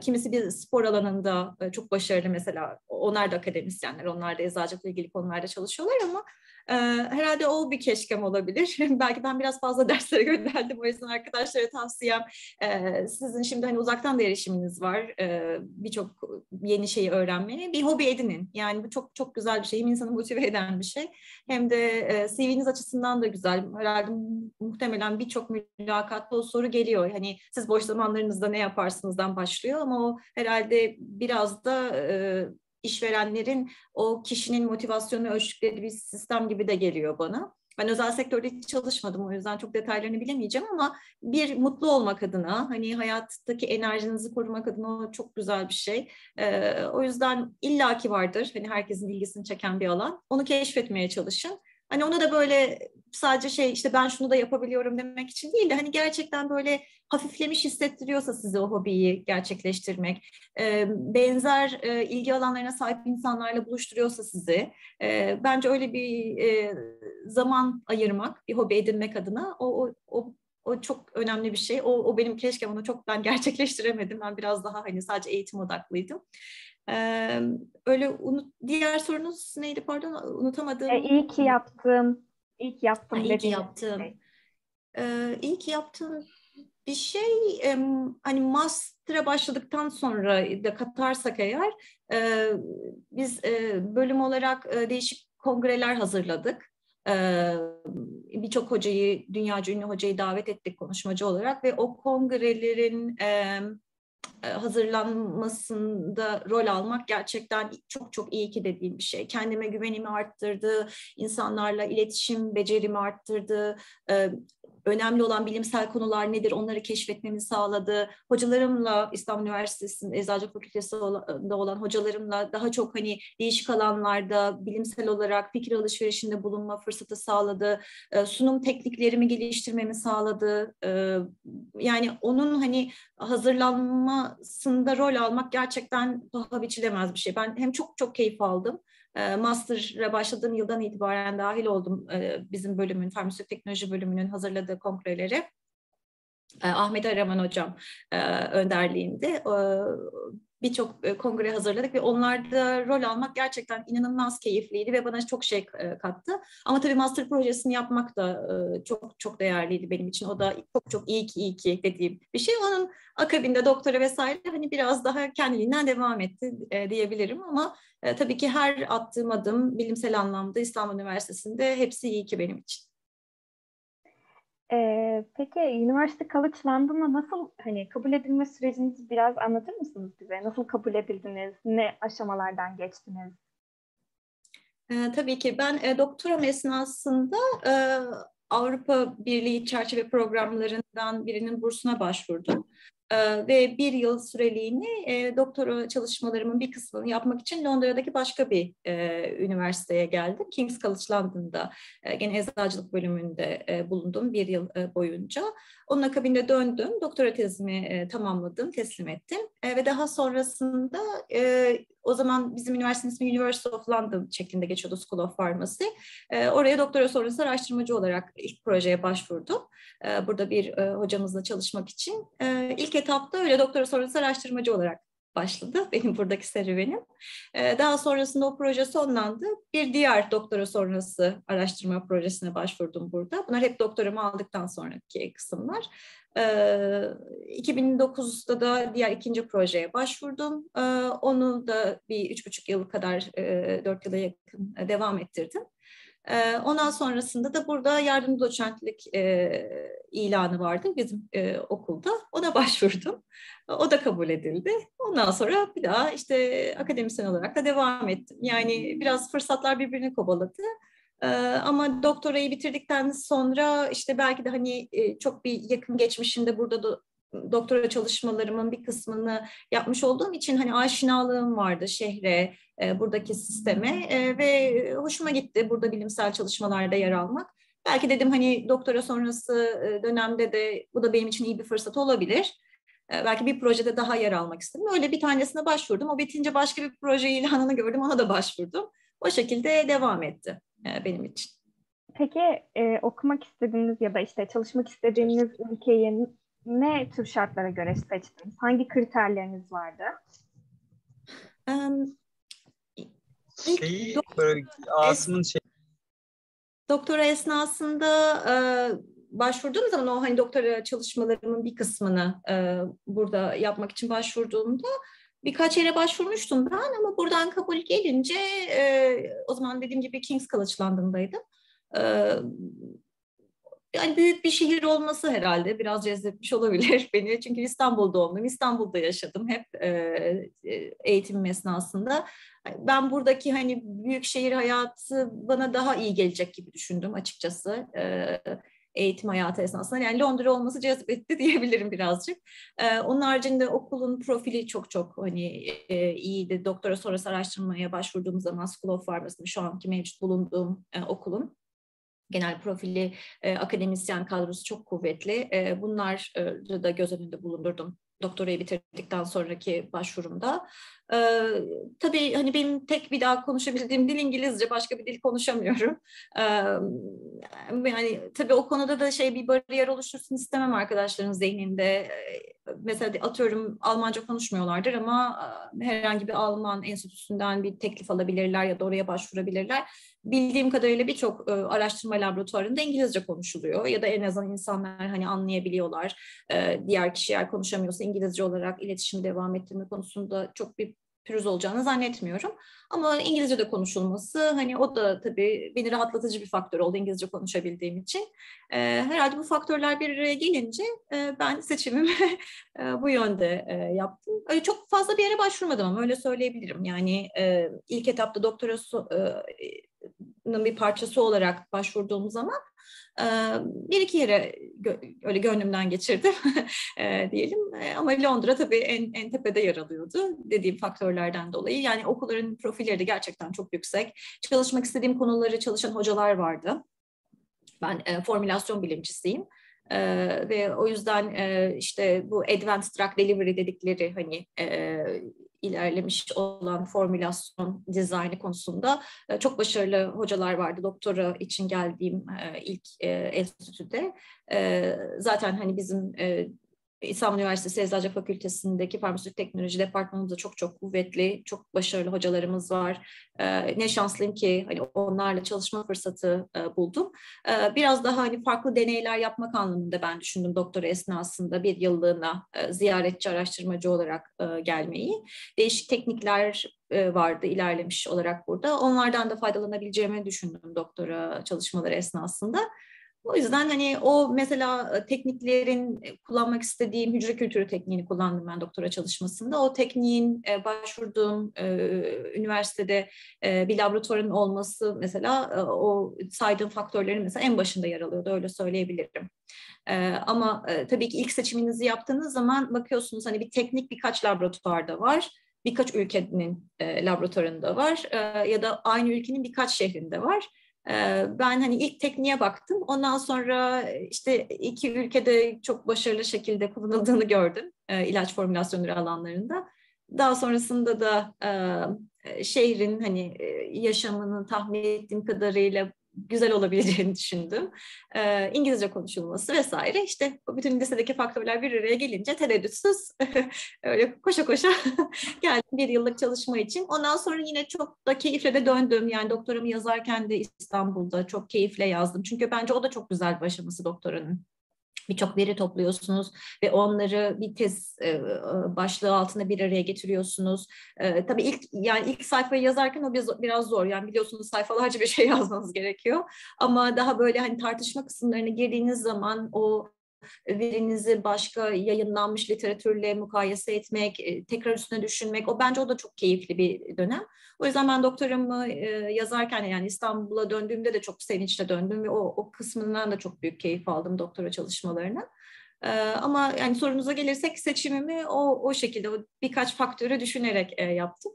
S1: Kimisi bir spor alanında çok başarılı mesela. Onlar da akademisyenler, onlar da eczacılıkla ilgili konularda çalışıyorlar ama herhalde o bir keşkem olabilir. Belki ben biraz fazla derslere gönderdim. O yüzden arkadaşlara tavsiyem sizin şimdi hani uzaktan da erişiminiz var. Birçok yeni şeyi öğrenmeye. Bir hobi edinin. Yani bu çok çok güzel bir şey. Hem insanı motive eden bir şey. Hem de e, CV'niz açısından da güzel. Herhalde muhtemelen birçok mülakatta o soru geliyor. Hani siz boş zamanlarınızda ne yaparsınızdan başlıyor ama o herhalde biraz da işverenlerin o kişinin motivasyonu ölçtükleri bir sistem gibi de geliyor bana. Ben özel sektörde hiç çalışmadım o yüzden çok detaylarını bilemeyeceğim ama bir mutlu olmak adına hani hayattaki enerjinizi korumak adına çok güzel bir şey. Ee, o yüzden illaki vardır hani herkesin ilgisini çeken bir alan. Onu keşfetmeye çalışın. Hani ona da böyle sadece şey işte ben şunu da yapabiliyorum demek için değil de hani gerçekten böyle hafiflemiş hissettiriyorsa size o hobiyi gerçekleştirmek, e, benzer e, ilgi alanlarına sahip insanlarla buluşturuyorsa sizi, e, bence öyle bir zaman ayırmak, bir hobi edinmek adına o, o, o o çok önemli bir şey. O, o benim keşke onu çok ben gerçekleştiremedim. Ben biraz daha hani sadece eğitim odaklıydım. Ee, öyle unut, diğer sorunuz neydi pardon unutamadım.
S2: E, iyi ki yaptım. İyi ki yaptım.
S1: Ha, iyi ki yaptım. Şey. Ee, iyi ki yaptım bir şey e, hani master'a başladıktan sonra da katarsak eğer biz bölüm olarak değişik kongreler hazırladık. Birçok hocayı, dünyaca ünlü hocayı davet ettik konuşmacı olarak ve o kongrelerin hazırlanmasında rol almak gerçekten çok çok iyi ki dediğim bir şey. Kendime güvenimi arttırdı, insanlarla iletişim becerimi arttırdı, önemli olan bilimsel konular nedir onları keşfetmemi sağladı. Hocalarımla İstanbul Üniversitesi'nin Eczacılık Fakültesi'nde olan hocalarımla daha çok hani değişik alanlarda bilimsel olarak fikir alışverişinde bulunma fırsatı sağladı. E, sunum tekniklerimi geliştirmemi sağladı. E, yani onun hani hazırlanmasında rol almak gerçekten paha biçilemez bir şey. Ben hem çok çok keyif aldım ee, master'a başladığım yıldan itibaren dahil oldum bizim bölümün, farmasötik teknoloji bölümünün hazırladığı kongreleri. Ee, Ahmet Araman hocam önderliğinde birçok kongre hazırladık ve onlarda rol almak gerçekten inanılmaz keyifliydi ve bana çok şey kattı. Ama tabii master projesini yapmak da çok çok değerliydi benim için. O da çok çok iyi ki iyi ki dediğim bir şey. Onun akabinde doktora vesaire hani biraz daha kendiliğinden devam etti diyebilirim ama e, tabii ki her attığım adım bilimsel anlamda İstanbul Üniversitesi'nde hepsi iyi ki benim için.
S2: Ee, peki üniversite kalıçlandığında nasıl hani kabul edilme sürecinizi biraz anlatır mısınız bize? Nasıl kabul edildiniz? Ne aşamalardan geçtiniz?
S1: Ee, tabii ki ben e, doktoram esnasında e, Avrupa Birliği çerçeve programlarından birinin bursuna başvurdum. Ee, ve bir yıl süreliğini e, doktora çalışmalarımın bir kısmını yapmak için Londra'daki başka bir e, üniversiteye geldim. King's College London'da e, gene eczacılık bölümünde bulundum bir yıl boyunca. Onun akabinde döndüm, doktora tezimi e, tamamladım, teslim ettim e, ve daha sonrasında e, o zaman bizim üniversitenin ismi University of London şeklinde geçiyordu School of Pharmacy. E, oraya doktora sonrası araştırmacı olarak ilk projeye başvurdum. E, burada bir e, hocamızla çalışmak için. E, ilk etapta öyle doktora sonrası araştırmacı olarak başladı benim buradaki serüvenim. Ee, daha sonrasında o proje sonlandı. Bir diğer doktora sonrası araştırma projesine başvurdum burada. Bunlar hep doktoramı aldıktan sonraki kısımlar. 2009'da ee, da diğer ikinci projeye başvurdum. Ee, onu da bir üç buçuk yıl kadar, e, dört yıla yakın devam ettirdim. Ondan sonrasında da burada yardımcı doçentlik ilanı vardı bizim e, okulda. Ona başvurdum. O da kabul edildi. Ondan sonra bir daha işte akademisyen olarak da devam ettim. Yani biraz fırsatlar birbirini kovaladı. Ama doktorayı bitirdikten sonra işte belki de hani çok bir yakın geçmişinde burada da doktora çalışmalarımın bir kısmını yapmış olduğum için hani aşinalığım vardı şehre, buradaki sisteme ve hoşuma gitti burada bilimsel çalışmalarda yer almak. Belki dedim hani doktora sonrası dönemde de bu da benim için iyi bir fırsat olabilir. Belki bir projede daha yer almak istedim. Öyle bir tanesine başvurdum. O bitince başka bir proje ilanını gördüm. Ona da başvurdum. O şekilde devam etti benim için.
S2: Peki e, okumak istediğiniz ya da işte çalışmak istediğiniz ülkeyi ne tür şartlara göre seçtiniz? Hangi kriterleriniz vardı?
S4: Um, şey, böyle Asım'ın şey
S1: doktora esnasında e, başvurduğum zaman o hani doktora çalışmalarımın bir kısmını e, burada yapmak için başvurduğumda birkaç yere başvurmuştum ben ama buradan kabul gelince e, o zaman dediğim gibi King's College London'daydım. E, yani büyük bir şehir olması herhalde biraz cezbetmiş olabilir beni. Çünkü İstanbul'da doğumluyum, İstanbul'da yaşadım hep e, e, eğitimim esnasında. Ben buradaki hani büyük şehir hayatı bana daha iyi gelecek gibi düşündüm açıkçası. E, eğitim hayatı esnasında. Yani Londra olması cezbetti diyebilirim birazcık. Ee, onun haricinde okulun profili çok çok hani e, iyiydi. Doktora sonrası araştırmaya başvurduğum zaman School of Pharmacy'nin şu anki mevcut bulunduğum e, okulun genel profili, e, akademisyen kadrosu çok kuvvetli. E, bunları da göz önünde bulundurdum doktorayı bitirdikten sonraki başvurumda. Ee, tabii hani benim tek bir daha konuşabildiğim dil İngilizce, başka bir dil konuşamıyorum. Ee, yani tabii o konuda da şey bir bariyer oluştursun istemem arkadaşların zihninde. Mesela atıyorum Almanca konuşmuyorlardır ama herhangi bir Alman enstitüsünden bir teklif alabilirler ya da oraya başvurabilirler bildiğim kadarıyla birçok e, araştırma laboratuvarında İngilizce konuşuluyor ya da en azından insanlar hani anlayabiliyorlar. E, diğer kişiler konuşamıyorsa İngilizce olarak iletişimi devam ettirme konusunda çok bir pürüz olacağını zannetmiyorum. Ama İngilizce de konuşulması hani o da tabii beni rahatlatıcı bir faktör oldu İngilizce konuşabildiğim için. E, herhalde bu faktörler bir araya gelince e, ben seçimimi e, bu yönde e, yaptım. Öyle çok fazla bir yere başvurmadım ama öyle söyleyebilirim. Yani e, ilk etapta doktora e, bir parçası olarak başvurduğum zaman bir iki yere öyle gönlümden geçirdim diyelim. Ama Londra tabii en, en tepede yer alıyordu dediğim faktörlerden dolayı. Yani okulların profilleri de gerçekten çok yüksek. Çalışmak istediğim konuları çalışan hocalar vardı. Ben e, formülasyon bilimcisiyim. Ee, ve o yüzden e, işte bu advanced drug delivery dedikleri hani e, ilerlemiş olan formülasyon dizaynı konusunda e, çok başarılı hocalar vardı. Doktora için geldiğim e, ilk e, enstitüde. Zaten hani bizim İstanbul Üniversitesi Eczacı Fakültesi'ndeki farmasötik teknoloji departmanımızda çok çok kuvvetli, çok başarılı hocalarımız var. Ee, ne şanslıyım ki hani onlarla çalışma fırsatı e, buldum. Ee, biraz daha hani farklı deneyler yapmak anlamında ben düşündüm doktora esnasında bir yıllığına e, ziyaretçi araştırmacı olarak e, gelmeyi. Değişik teknikler vardı ilerlemiş olarak burada. Onlardan da faydalanabileceğimi düşündüm doktora çalışmaları esnasında. O yüzden hani o mesela e, tekniklerin e, kullanmak istediğim hücre kültürü tekniğini kullandım ben doktora çalışmasında. O tekniğin e, başvurduğum üniversitede bir laboratuvarın olması mesela o saydığım faktörlerin mesela en başında yer alıyordu öyle söyleyebilirim. Ama tabii ki ilk seçiminizi yaptığınız zaman bakıyorsunuz hani bir teknik birkaç laboratuvarda var birkaç ülkenin laboratuvarında var ya da aynı ülkenin birkaç şehrinde var. Ben hani ilk tekniğe baktım. Ondan sonra işte iki ülkede çok başarılı şekilde kullanıldığını gördüm ilaç formülasyonları alanlarında. Daha sonrasında da şehrin hani yaşamını tahmin ettiğim kadarıyla güzel olabileceğini düşündüm. E, İngilizce konuşulması vesaire. İşte bütün lisedeki faktörler bir araya gelince tereddütsüz öyle koşa koşa geldim bir yıllık çalışma için. Ondan sonra yine çok da keyifle de döndüm. Yani doktoramı yazarken de İstanbul'da çok keyifle yazdım. Çünkü bence o da çok güzel bir aşaması doktoranın birçok veri topluyorsunuz ve onları bir tez e, e, başlığı altında bir araya getiriyorsunuz. E, tabii ilk yani ilk sayfayı yazarken o biraz, biraz zor. Yani biliyorsunuz sayfalarca bir şey yazmanız gerekiyor. Ama daha böyle hani tartışma kısımlarına girdiğiniz zaman o verinizi başka yayınlanmış literatürle mukayese etmek, e, tekrar üstüne düşünmek, o bence o da çok keyifli bir dönem. O yüzden ben doktoramı e, yazarken yani İstanbul'a döndüğümde de çok sevinçle döndüm ve o, o kısmından da çok büyük keyif aldım doktora çalışmalarına. E, ama yani sorunuza gelirsek seçimimi o, o şekilde o birkaç faktörü düşünerek yaptım.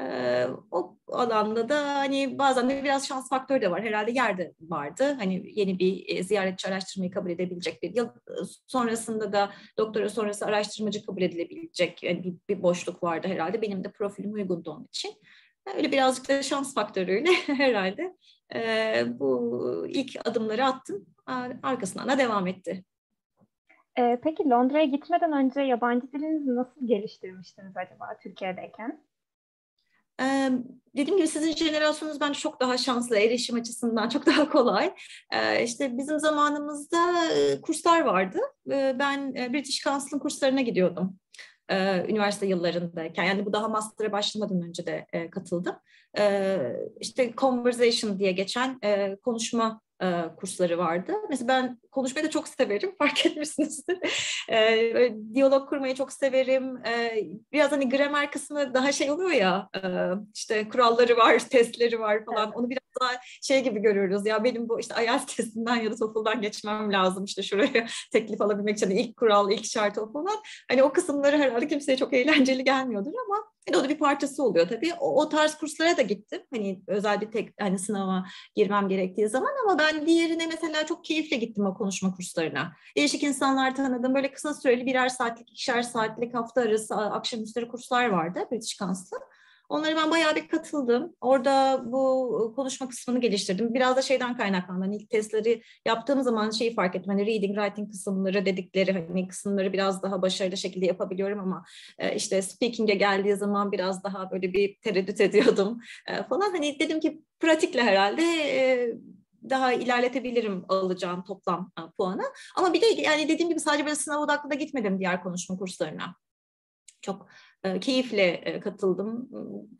S1: Ee, o alanda da hani bazen de biraz şans faktörü de var. Herhalde yerde vardı. Hani yeni bir e, ziyaretçi araştırmayı kabul edebilecek bir yıl. Sonrasında da doktora sonrası araştırmacı kabul edilebilecek yani bir, bir boşluk vardı herhalde. Benim de profilim uygundu onun için. Öyle birazcık da şans faktörüyle herhalde e, bu ilk adımları attım. Arkasından da devam etti.
S2: Peki Londra'ya gitmeden önce yabancı dilinizi nasıl geliştirmiştiniz acaba Türkiye'deyken?
S1: Ee, dediğim gibi sizin jenerasyonunuz bence çok daha şanslı, erişim açısından çok daha kolay. Ee, işte bizim zamanımızda e, kurslar vardı. Ee, ben e, British Council'ın kurslarına gidiyordum. E, üniversite yıllarındayken. Yani bu daha master'a başlamadan önce de e, katıldım. E, işte conversation diye geçen e, konuşma e, kursları vardı. Mesela ben konuşmayı da çok severim, fark etmişsinizdir. E, diyalog kurmayı çok severim. E, biraz hani gramer kısmı daha şey oluyor ya, e, işte kuralları var, testleri var falan. Onu biraz daha şey gibi görüyoruz. Ya benim bu işte IELTS testinden ya da TOEFL'dan geçmem lazım işte şuraya teklif alabilmek için. ilk kural, ilk şart o falan. Hani o kısımları herhalde kimseye çok eğlenceli gelmiyordur ama hani o da bir parçası oluyor tabii. O, o tarz kurslara da gittim. Hani özel bir tek hani sınava girmem gerektiği zaman ama ben diğerine mesela çok keyifle gittim o konuşma kurslarına. Değişik insanlar tanıdım. Böyle kısa süreli birer saatlik, ikişer saatlik hafta arası akşamüstü kurslar vardı British Council'ın. Onlara ben bayağı bir katıldım. Orada bu konuşma kısmını geliştirdim. Biraz da şeyden kaynaklandı. Hani ilk testleri yaptığım zaman şeyi fark ettim. Hani reading, writing kısımları dedikleri hani kısımları biraz daha başarılı şekilde yapabiliyorum ama e, işte speaking'e geldiği zaman biraz daha böyle bir tereddüt ediyordum e, falan. Hani dedim ki pratikle herhalde e, daha ilerletebilirim alacağım toplam puanı. Ama bir de yani dediğim gibi sadece böyle sınav odaklı da gitmedim diğer konuşma kurslarına. Çok e, keyifle e, katıldım.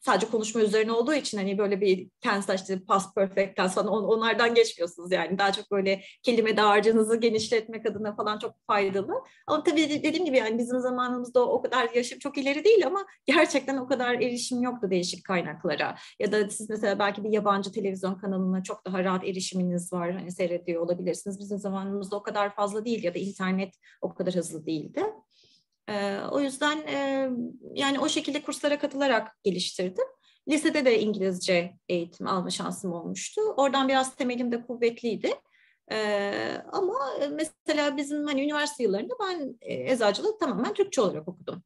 S1: Sadece konuşma üzerine olduğu için hani böyle bir tense işte past perfect tense falan onlardan geçmiyorsunuz yani. Daha çok böyle kelime dağarcığınızı genişletmek adına falan çok faydalı. Ama tabii dediğim gibi yani bizim zamanımızda o kadar yaşım çok ileri değil ama gerçekten o kadar erişim yoktu değişik kaynaklara. Ya da siz mesela belki bir yabancı televizyon kanalına çok daha rahat erişiminiz var. Hani seyrediyor olabilirsiniz. Bizim zamanımızda o kadar fazla değil ya da internet o kadar hızlı değildi. E, o yüzden e, yani o şekilde kurslara katılarak geliştirdim. Lisede de İngilizce eğitim alma şansım olmuştu. Oradan biraz temelim de kuvvetliydi. Ee, ama mesela bizim hani üniversite yıllarında ben e, eczacılığı tamamen Türkçe olarak okudum.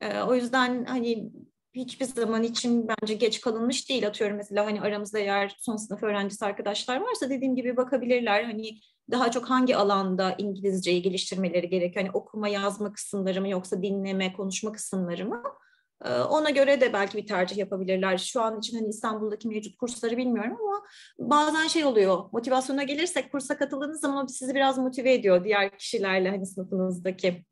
S1: Ee, o yüzden hani hiçbir zaman için bence geç kalınmış değil. Atıyorum mesela hani aramızda eğer son sınıf öğrencisi arkadaşlar varsa dediğim gibi bakabilirler. Hani daha çok hangi alanda İngilizceyi geliştirmeleri gerekiyor? Hani okuma, yazma kısımları mı yoksa dinleme, konuşma kısımları mı? Ee, ona göre de belki bir tercih yapabilirler. Şu an için hani İstanbul'daki mevcut kursları bilmiyorum ama bazen şey oluyor. Motivasyona gelirsek kursa katıldığınız zaman sizi biraz motive ediyor diğer kişilerle hani sınıfınızdaki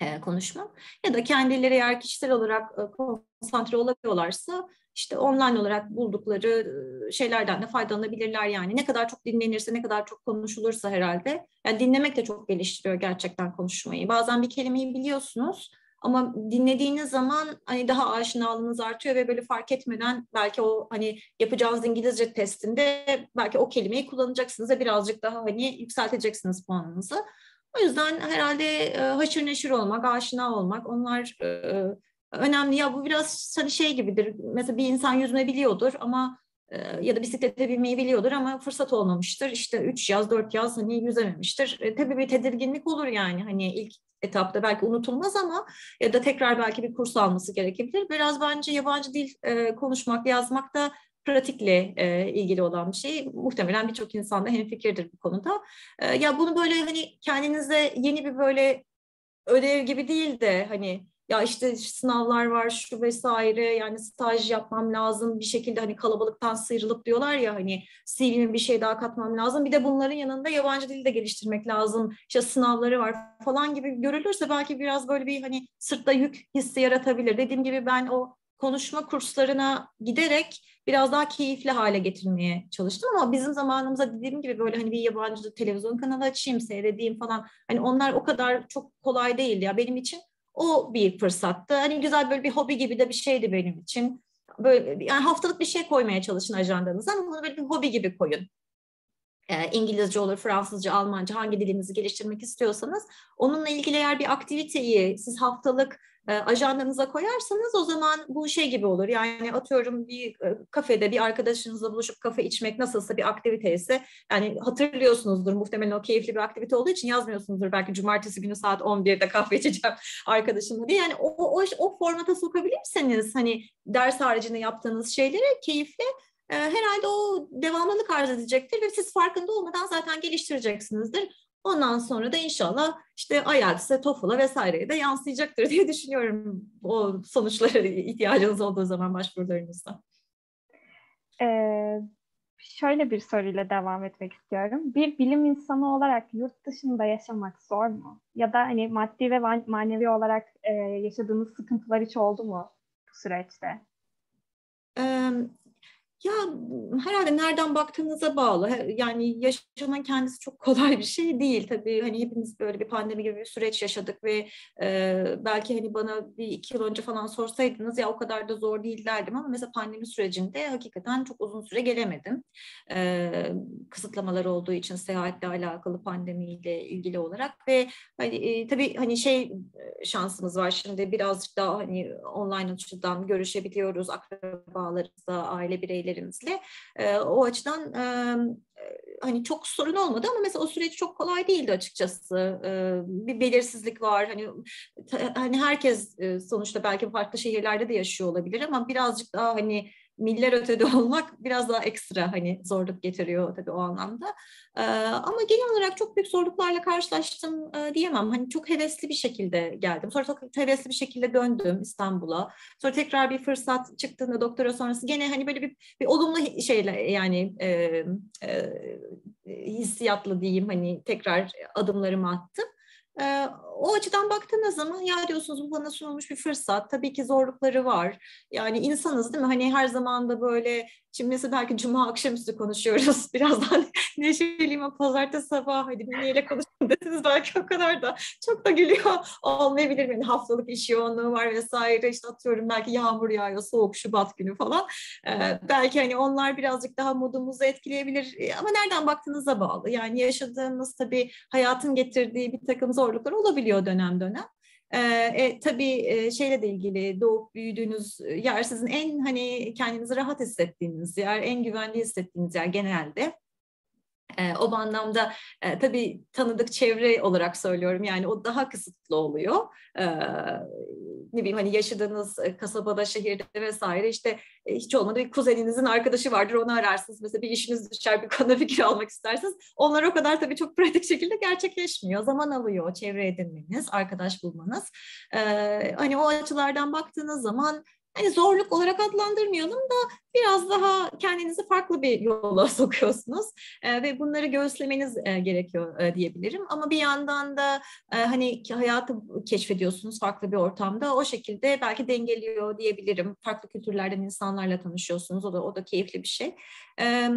S1: e, konuşma. Ya da kendileri eğer kişisel olarak e, konsantre olabiliyorlarsa işte online olarak buldukları şeylerden de faydalanabilirler yani. Ne kadar çok dinlenirse, ne kadar çok konuşulursa herhalde. Yani dinlemek de çok geliştiriyor gerçekten konuşmayı. Bazen bir kelimeyi biliyorsunuz ama dinlediğiniz zaman hani daha aşinalığınız artıyor ve böyle fark etmeden belki o hani yapacağınız İngilizce testinde belki o kelimeyi kullanacaksınız ve birazcık daha hani yükselteceksiniz puanınızı. O yüzden herhalde haşır neşir olmak, aşina olmak onlar önemli. Ya bu biraz hani şey gibidir. Mesela bir insan yüzme biliyordur ama e, ya da bisiklete binmeyi biliyordur ama fırsat olmamıştır. İşte üç yaz, dört yaz hani yüzememiştir. E, tabii bir tedirginlik olur yani hani ilk etapta belki unutulmaz ama ya da tekrar belki bir kurs alması gerekebilir. Biraz bence yabancı dil e, konuşmak, yazmak da pratikle e, ilgili olan bir şey. Muhtemelen birçok insan da hemfikirdir bu konuda. E, ya bunu böyle hani kendinize yeni bir böyle ödev gibi değil de hani ya işte sınavlar var şu vesaire yani staj yapmam lazım bir şekilde hani kalabalıktan sıyrılıp diyorlar ya hani CV'me bir şey daha katmam lazım. Bir de bunların yanında yabancı dili de geliştirmek lazım. İşte sınavları var falan gibi görülürse belki biraz böyle bir hani sırtta yük hissi yaratabilir. Dediğim gibi ben o konuşma kurslarına giderek biraz daha keyifli hale getirmeye çalıştım ama bizim zamanımızda dediğim gibi böyle hani bir yabancı televizyon kanalı açayım, seyredeyim falan. Hani onlar o kadar çok kolay değil ya benim için o bir fırsattı. Hani güzel böyle bir hobi gibi de bir şeydi benim için. Böyle yani haftalık bir şey koymaya çalışın ajandanıza ama bunu böyle bir hobi gibi koyun. E, İngilizce olur, Fransızca, Almanca hangi dilinizi geliştirmek istiyorsanız onunla ilgili eğer bir aktiviteyi siz haftalık e, ajandanıza koyarsanız o zaman bu şey gibi olur. Yani atıyorum bir e, kafede bir arkadaşınızla buluşup kafe içmek nasılsa bir aktivite ise yani hatırlıyorsunuzdur muhtemelen o keyifli bir aktivite olduğu için yazmıyorsunuzdur belki cumartesi günü saat 11'de kahve içeceğim arkadaşımla diye. Yani o, o, o formata sokabilirseniz hani ders haricinde yaptığınız şeyleri keyifli e, herhalde o devamlılık arz edecektir ve siz farkında olmadan zaten geliştireceksinizdir. Ondan sonra da inşallah işte IELTS'e, TOEFL'a vesaireye de yansıyacaktır diye düşünüyorum o sonuçlara ihtiyacınız olduğu zaman başvurularınızda.
S2: Ee, şöyle bir soruyla devam etmek istiyorum. Bir bilim insanı olarak yurt dışında yaşamak zor mu? Ya da hani maddi ve manevi olarak e, yaşadığınız sıkıntılar hiç oldu mu bu süreçte?
S1: Ya herhalde nereden baktığınıza bağlı. Yani yaşamanın kendisi çok kolay bir şey değil. Tabii hani hepimiz böyle bir pandemi gibi bir süreç yaşadık ve e, belki hani bana bir iki yıl önce falan sorsaydınız ya o kadar da zor değil derdim ama mesela pandemi sürecinde hakikaten çok uzun süre gelemedim. E, kısıtlamalar olduğu için seyahatle alakalı pandemiyle ilgili olarak ve hani e, tabii hani şey şansımız var şimdi birazcık daha hani online açıdan görüşebiliyoruz akrabalarımızla, aile bireyleri bireylerimizle. E, o açıdan e, hani çok sorun olmadı ama mesela o süreç çok kolay değildi açıkçası. E, bir belirsizlik var. Hani hani herkes e, sonuçta belki farklı şehirlerde de yaşıyor olabilir ama birazcık daha hani miller ötede olmak biraz daha ekstra hani zorluk getiriyor tabii o anlamda. Ee, ama genel olarak çok büyük zorluklarla karşılaştım e, diyemem. Hani çok hevesli bir şekilde geldim. Sonra çok hevesli bir şekilde döndüm İstanbul'a. Sonra tekrar bir fırsat çıktığında doktora sonrası gene hani böyle bir, bir olumlu şeyle yani e, e, hissiyatlı diyeyim hani tekrar adımlarımı attım. E, o açıdan baktığınız zaman ya diyorsunuz bu bana sunulmuş bir fırsat. Tabii ki zorlukları var. Yani insanız değil mi? Hani her zaman da böyle Şimdi mesela belki cuma akşamüstü konuşuyoruz. Birazdan neşeliyim ama pazartesi sabah hadi neyle konuşalım desiniz belki o kadar da çok da gülüyor olmayabilir. Yani haftalık iş yoğunluğu var vesaire işte atıyorum belki yağmur yağıyor soğuk Şubat günü falan. Ee, belki hani onlar birazcık daha modumuzu etkileyebilir ee, ama nereden baktığınıza bağlı. Yani yaşadığımız tabii hayatın getirdiği bir takım zorluklar olabiliyor dönem dönem. Ee, e, tabii e, şeyle de ilgili doğup büyüdüğünüz yer sizin en hani kendinizi rahat hissettiğiniz yer, en güvenli hissettiğiniz yer genelde. E, o anlamda e, tabii tanıdık çevre olarak söylüyorum yani o daha kısıtlı oluyor. E, ne bileyim hani yaşadığınız kasabada, şehirde vesaire işte e, hiç olmadı bir kuzeninizin arkadaşı vardır onu ararsınız. Mesela bir işiniz düşer bir konuda fikir almak isterseniz. Onlar o kadar tabii çok pratik şekilde gerçekleşmiyor. Zaman alıyor çevre edinmeniz, arkadaş bulmanız. E, hani o açılardan baktığınız zaman hani zorluk olarak adlandırmayalım da biraz daha kendinizi farklı bir yola sokuyorsunuz e, ve bunları göğüslemeniz e, gerekiyor e, diyebilirim. Ama bir yandan da e, hani hayatı keşfediyorsunuz farklı bir ortamda o şekilde belki dengeliyor diyebilirim. Farklı kültürlerden insanlarla tanışıyorsunuz o da o da keyifli bir şey. E,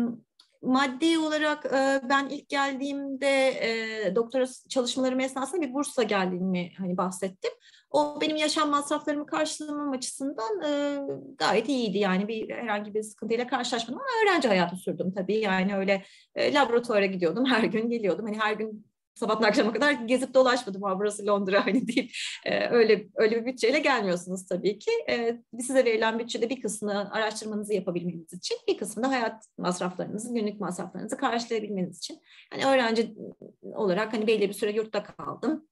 S1: maddi olarak e, ben ilk geldiğimde e, doktora çalışmalarım esnasında bir bursla geldiğimi hani bahsettim. O benim yaşam masraflarımı karşılamam açısından e, gayet iyiydi. Yani bir herhangi bir sıkıntıyla karşılaşmadım ama öğrenci hayatı sürdüm tabii. Yani öyle e, laboratuvara gidiyordum, her gün geliyordum. Hani her gün sabahtan akşama kadar gezip dolaşmadım. Ha burası Londra hani değil. E, öyle öyle bir bütçeyle gelmiyorsunuz tabii ki. E, size verilen bütçede bir kısmını araştırmanızı yapabilmeniz için, bir kısmını hayat masraflarınızı, günlük masraflarınızı karşılayabilmeniz için. Hani öğrenci olarak hani belli bir süre yurtta kaldım.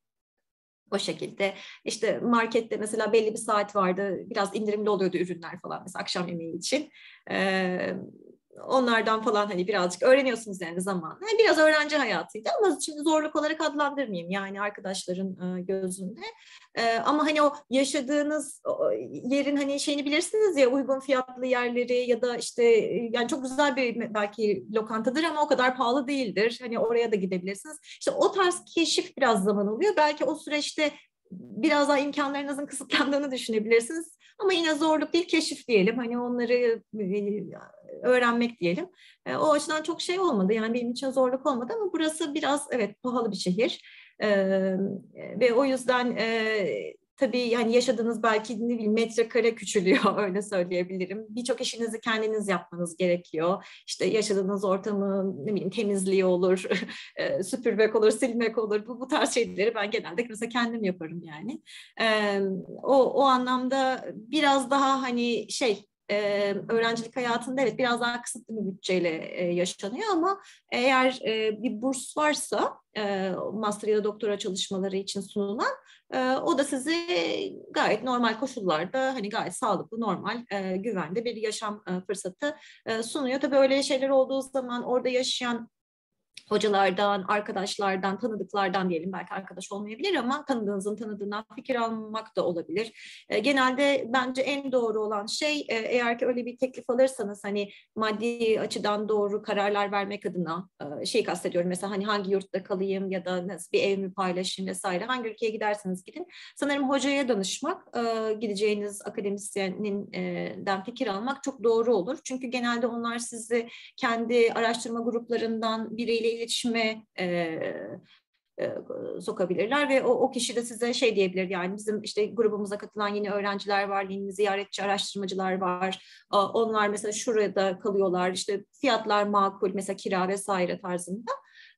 S1: O şekilde işte markette mesela belli bir saat vardı biraz indirimli oluyordu ürünler falan mesela akşam yemeği için. Ee, onlardan falan hani birazcık öğreniyorsunuz yani zamanla. Biraz öğrenci hayatıydı ama şimdi zorluk olarak adlandırmayayım yani arkadaşların e, gözünde. E, ama hani o yaşadığınız yerin hani şeyini bilirsiniz ya uygun fiyatlı yerleri ya da işte yani çok güzel bir belki lokantadır ama o kadar pahalı değildir. Hani oraya da gidebilirsiniz. İşte o tarz keşif biraz zaman oluyor. Belki o süreçte biraz daha imkanlarınızın kısıtlandığını düşünebilirsiniz. Ama yine zorluk değil, keşif diyelim. Hani onları e, öğrenmek diyelim. E, o açıdan çok şey olmadı. Yani benim için zorluk olmadı ama burası biraz evet pahalı bir şehir. E, ve o yüzden tabii yani yaşadığınız belki ne bileyim metrekare küçülüyor öyle söyleyebilirim. Birçok işinizi kendiniz yapmanız gerekiyor. İşte yaşadığınız ortamı ne bileyim temizliği olur, e, süpürmek olur, silmek olur. Bu, bu tarz şeyleri ben genelde mesela kendim yaparım yani. E, o, o anlamda biraz daha hani şey e, öğrencilik hayatında evet biraz daha kısıtlı bir bütçeyle e, yaşanıyor ama eğer e, bir burs varsa e, master ya da doktora çalışmaları için sunulan e, o da sizi gayet normal koşullarda hani gayet sağlıklı normal e, güvende bir yaşam e, fırsatı e, sunuyor. Tabii öyle şeyler olduğu zaman orada yaşayan hocalardan, arkadaşlardan, tanıdıklardan diyelim belki arkadaş olmayabilir ama tanıdığınızın tanıdığından fikir almak da olabilir. E, genelde bence en doğru olan şey e, eğer ki öyle bir teklif alırsanız hani maddi açıdan doğru kararlar vermek adına e, şey kastediyorum mesela hani hangi yurtta kalayım ya da nasıl bir ev mi paylaşayım vesaire hangi ülkeye giderseniz gidin. Sanırım hocaya danışmak, e, gideceğiniz akademisyeninden fikir almak çok doğru olur. Çünkü genelde onlar sizi kendi araştırma gruplarından biriyle iletişime e, e, sokabilirler ve o, o kişi de size şey diyebilir yani bizim işte grubumuza katılan yeni öğrenciler var, yeni ziyaretçi araştırmacılar var. Onlar mesela şurada kalıyorlar işte fiyatlar makul mesela kira vesaire tarzında.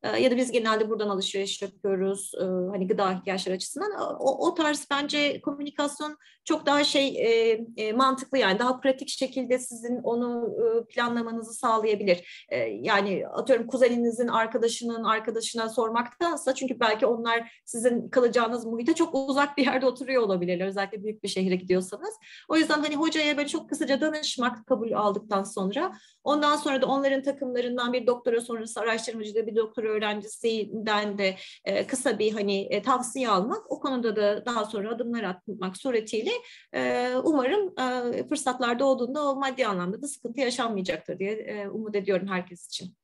S1: Ya da biz genelde buradan alışveriş yapıyoruz hani gıda ihtiyaçları açısından o, o tarz bence komünikasyon çok daha şey e, e, mantıklı yani daha pratik şekilde sizin onu e, planlamanızı sağlayabilir. E, yani atıyorum kuzeninizin arkadaşının arkadaşına sormaktansa çünkü belki onlar sizin kalacağınız muhite çok uzak bir yerde oturuyor olabilirler özellikle büyük bir şehre gidiyorsanız. O yüzden hani hocaya böyle çok kısaca danışmak kabul aldıktan sonra ondan sonra da onların takımlarından bir doktora sonrası araştırmacı bir doktora öğrencisinden de e, kısa bir hani e, tavsiye almak, o konuda da daha sonra adımlar atmak suretiyle e, umarım e, fırsatlar doğduğunda o maddi anlamda da sıkıntı yaşanmayacaktır diye e, umut ediyorum herkes için.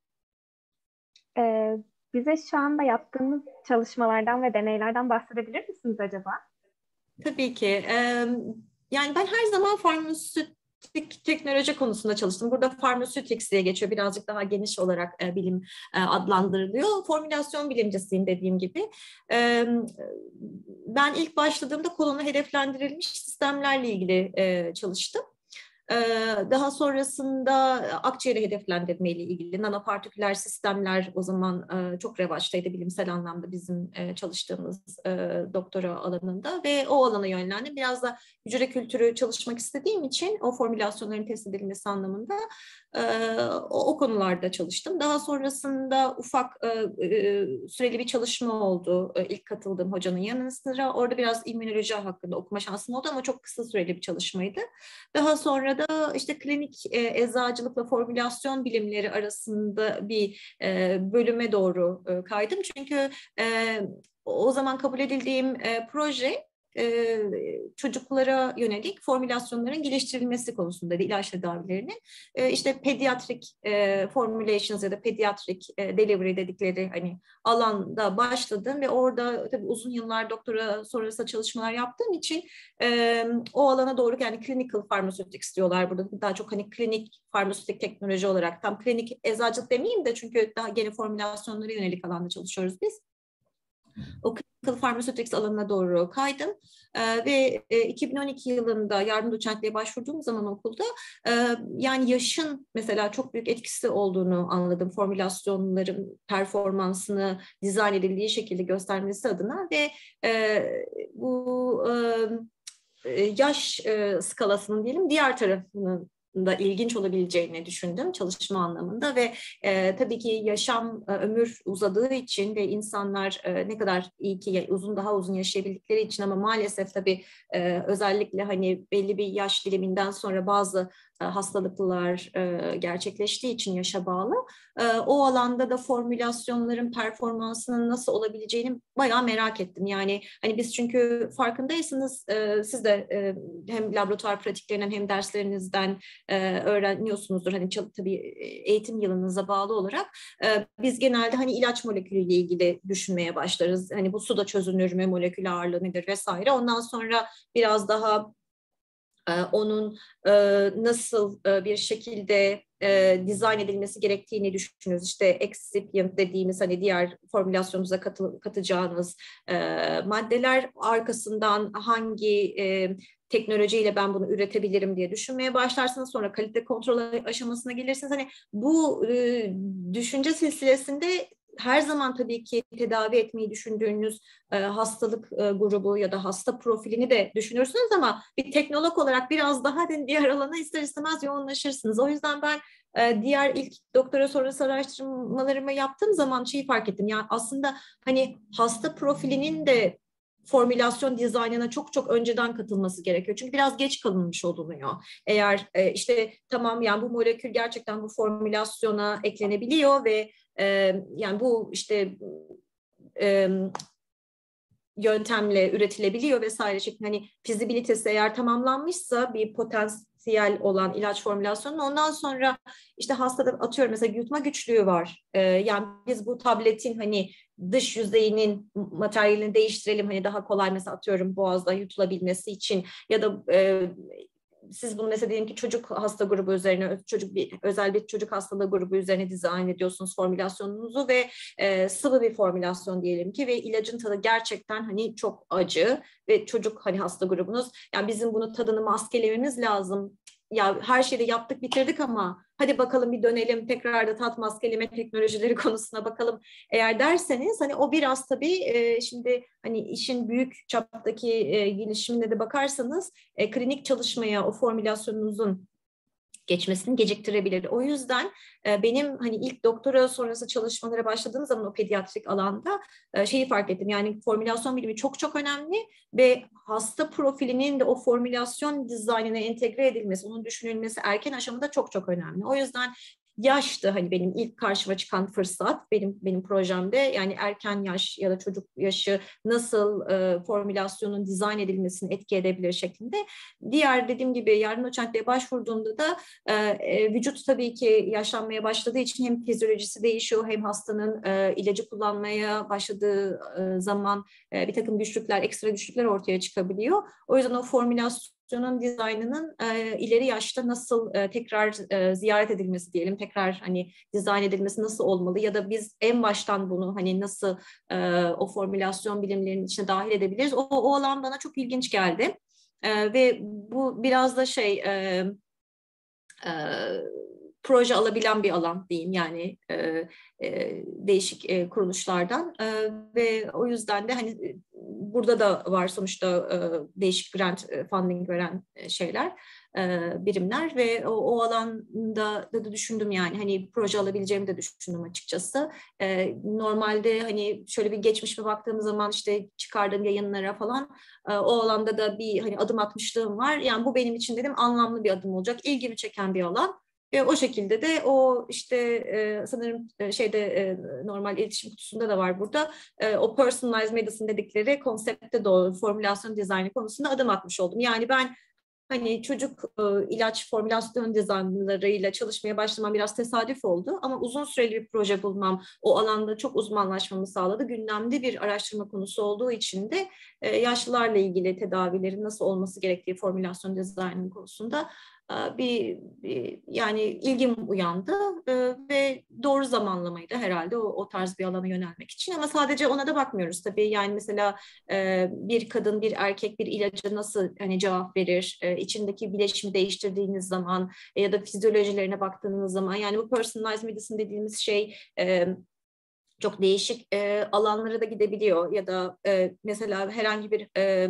S2: Ee, bize şu anda yaptığınız çalışmalardan ve deneylerden bahsedebilir misiniz acaba?
S1: Tabii ki. yani ben her zaman farmasötik teknoloji konusunda çalıştım. Burada pharmaceutics diye geçiyor. Birazcık daha geniş olarak e, bilim e, adlandırılıyor. Formülasyon bilimcisiyim dediğim gibi. E, ben ilk başladığımda kolonu hedeflendirilmiş sistemlerle ilgili e, çalıştım. Daha sonrasında akciğeri hedeflendirmeyle ilgili nanopartiküler sistemler o zaman çok revaçtaydı bilimsel anlamda bizim çalıştığımız doktora alanında ve o alana yönlendim. Biraz da hücre kültürü çalışmak istediğim için o formülasyonların test edilmesi anlamında o, o konularda çalıştım. Daha sonrasında ufak süreli bir çalışma oldu ilk katıldığım hocanın yanı sıra. Orada biraz immünoloji hakkında okuma şansım oldu ama çok kısa süreli bir çalışmaydı. Daha sonra da işte klinik e, eczacılık ve formülasyon bilimleri arasında bir bölüme doğru kaydım. Çünkü o zaman kabul edildiğim e, proje e, çocuklara yönelik formülasyonların geliştirilmesi konusunda ilaç tedavilerinin e, işte pediatrik e, formulations ya da pediatrik e, delivery dedikleri hani alanda başladım ve orada tabii uzun yıllar doktora sonrası çalışmalar yaptığım için e, o alana doğru yani clinical pharmaceutics diyorlar burada daha çok hani klinik farmasötik teknoloji olarak tam klinik eczacılık demeyeyim de çünkü daha yeni formülasyonlara yönelik alanda çalışıyoruz biz. O clinical pharmaceutics alanına doğru kaydım. E, ve e, 2012 yılında yardım doçentliğe başvurduğum zaman okulda e, yani yaşın mesela çok büyük etkisi olduğunu anladım. Formülasyonların performansını dizayn edildiği şekilde göstermesi adına ve e, bu e, yaş e, skalasının diyelim diğer tarafının da ilginç olabileceğini düşündüm çalışma anlamında ve e, tabii ki yaşam e, ömür uzadığı için ve insanlar e, ne kadar iyi ki uzun daha uzun yaşayabildikleri için ama maalesef tabii e, özellikle hani belli bir yaş diliminden sonra bazı hastalıklar e, gerçekleştiği için yaşa bağlı. E, o alanda da formülasyonların performansının nasıl olabileceğini bayağı merak ettim. Yani hani biz çünkü farkındaysınız siz de hem laboratuvar pratiklerinden hem derslerinizden öğreniyorsunuzdur. Hani tabii eğitim yılınıza bağlı olarak biz genelde hani ilaç molekülüyle ilgili düşünmeye başlarız. Hani bu suda çözünür mü, molekül ağırlığı nedir vesaire. Ondan sonra biraz daha onun e, nasıl e, bir şekilde e, dizayn edilmesi gerektiğini düşünüyoruz. İşte excipient dediğimiz hani diğer formülasyonunuza katı, katacağınız maddeler arkasından hangi teknolojiyle ben bunu üretebilirim diye düşünmeye başlarsınız. Sonra kalite kontrol aşamasına gelirsiniz. Hani bu düşünce silsilesinde her zaman tabii ki tedavi etmeyi düşündüğünüz e, hastalık e, grubu ya da hasta profilini de düşünürsünüz ama bir teknolog olarak biraz daha diğer alana ister istemez yoğunlaşırsınız. O yüzden ben e, diğer ilk doktora sonrası araştırmalarımı yaptığım zaman şeyi fark ettim. Yani aslında hani hasta profilinin de formülasyon dizaynına çok çok önceden katılması gerekiyor. Çünkü biraz geç kalınmış olunuyor. Eğer e, işte tamam yani bu molekül gerçekten bu formülasyona eklenebiliyor ve e, yani bu işte e, yöntemle üretilebiliyor vesaire şeklinde hani fizibilitesi eğer tamamlanmışsa bir potansiyel olan ilaç formülasyonu ondan sonra işte hastada atıyorum mesela yutma güçlüğü var. Ee, yani biz bu tabletin hani dış yüzeyinin materyalini değiştirelim hani daha kolay mesela atıyorum boğazda yutulabilmesi için ya da e, siz bunu mesela diyelim ki çocuk hasta grubu üzerine çocuk bir özel bir çocuk hastalığı grubu üzerine dizayn ediyorsunuz formülasyonunuzu ve e, sıvı bir formülasyon diyelim ki ve ilacın tadı gerçekten hani çok acı ve çocuk hani hasta grubunuz yani bizim bunu tadını maskelememiz lazım ya her şeyi de yaptık bitirdik ama hadi bakalım bir dönelim tekrar da tat maskeleme teknolojileri konusuna bakalım. Eğer derseniz hani o biraz tabii e, şimdi hani işin büyük çaptaki e, gelişimine de bakarsanız e, klinik çalışmaya o formülasyonunuzun geçmesini geciktirebilir. O yüzden e, benim hani ilk doktora sonrası çalışmalara başladığım zaman o pediatrik alanda e, şeyi fark ettim. Yani formülasyon bilimi çok çok önemli ve hasta profilinin de o formülasyon dizaynına entegre edilmesi, onun düşünülmesi erken aşamada çok çok önemli. O yüzden yaştı hani benim ilk karşıma çıkan fırsat benim benim projemde yani erken yaş ya da çocuk yaşı nasıl e, formülasyonun dizayn edilmesini etki edebilir şeklinde. Diğer dediğim gibi yarın doçentliğe başvurduğumda da e, e, vücut tabii ki yaşlanmaya başladığı için hem fizyolojisi değişiyor hem hastanın e, ilacı kullanmaya başladığı e, zaman e, bir takım güçlükler, ekstra güçlükler ortaya çıkabiliyor. O yüzden o formülasyonun dizaynının e, ileri yaşta nasıl e, tekrar e, ziyaret edilmesi diyelim, tekrar hani dizayn edilmesi nasıl olmalı ya da biz en baştan bunu hani nasıl e, o formülasyon bilimlerinin içine dahil edebiliriz? O, o alan bana çok ilginç geldi. E, ve bu biraz da şey e, e, proje alabilen bir alan diyeyim yani e, e, değişik e, kuruluşlardan e, ve o yüzden de hani e, burada da var sonuçta e, değişik grant e, funding veren e, şeyler e, birimler ve o, o alanda da, da düşündüm yani hani proje alabileceğimi de düşündüm açıkçası. E, normalde hani şöyle bir geçmişime baktığım zaman işte çıkardığım yayınlara falan e, o alanda da bir hani adım atmışlığım var. Yani bu benim için dedim anlamlı bir adım olacak, ilgimi çeken bir alan. Ve o şekilde de o işte e, sanırım e, şeyde e, normal iletişim kutusunda da var burada e, o personalized medicine dedikleri konsepte doğru formülasyon dizaynı konusunda adım atmış oldum. Yani ben hani çocuk e, ilaç formülasyon dizaynlarıyla çalışmaya başlamam biraz tesadüf oldu ama uzun süreli bir proje bulmam o alanda çok uzmanlaşmamı sağladı. Gündemde bir araştırma konusu olduğu için de e, yaşlılarla ilgili tedavilerin nasıl olması gerektiği formülasyon dizaynı konusunda bir, bir yani ilgim uyandı ve doğru zamanlamaydı herhalde o, o tarz bir alana yönelmek için. Ama sadece ona da bakmıyoruz tabii. Yani mesela bir kadın bir erkek bir ilaca nasıl hani cevap verir? İçindeki bileşimi değiştirdiğiniz zaman ya da fizyolojilerine baktığınız zaman yani bu personalized medicine dediğimiz şey çok değişik e, alanlara da gidebiliyor. Ya da e, mesela herhangi bir e,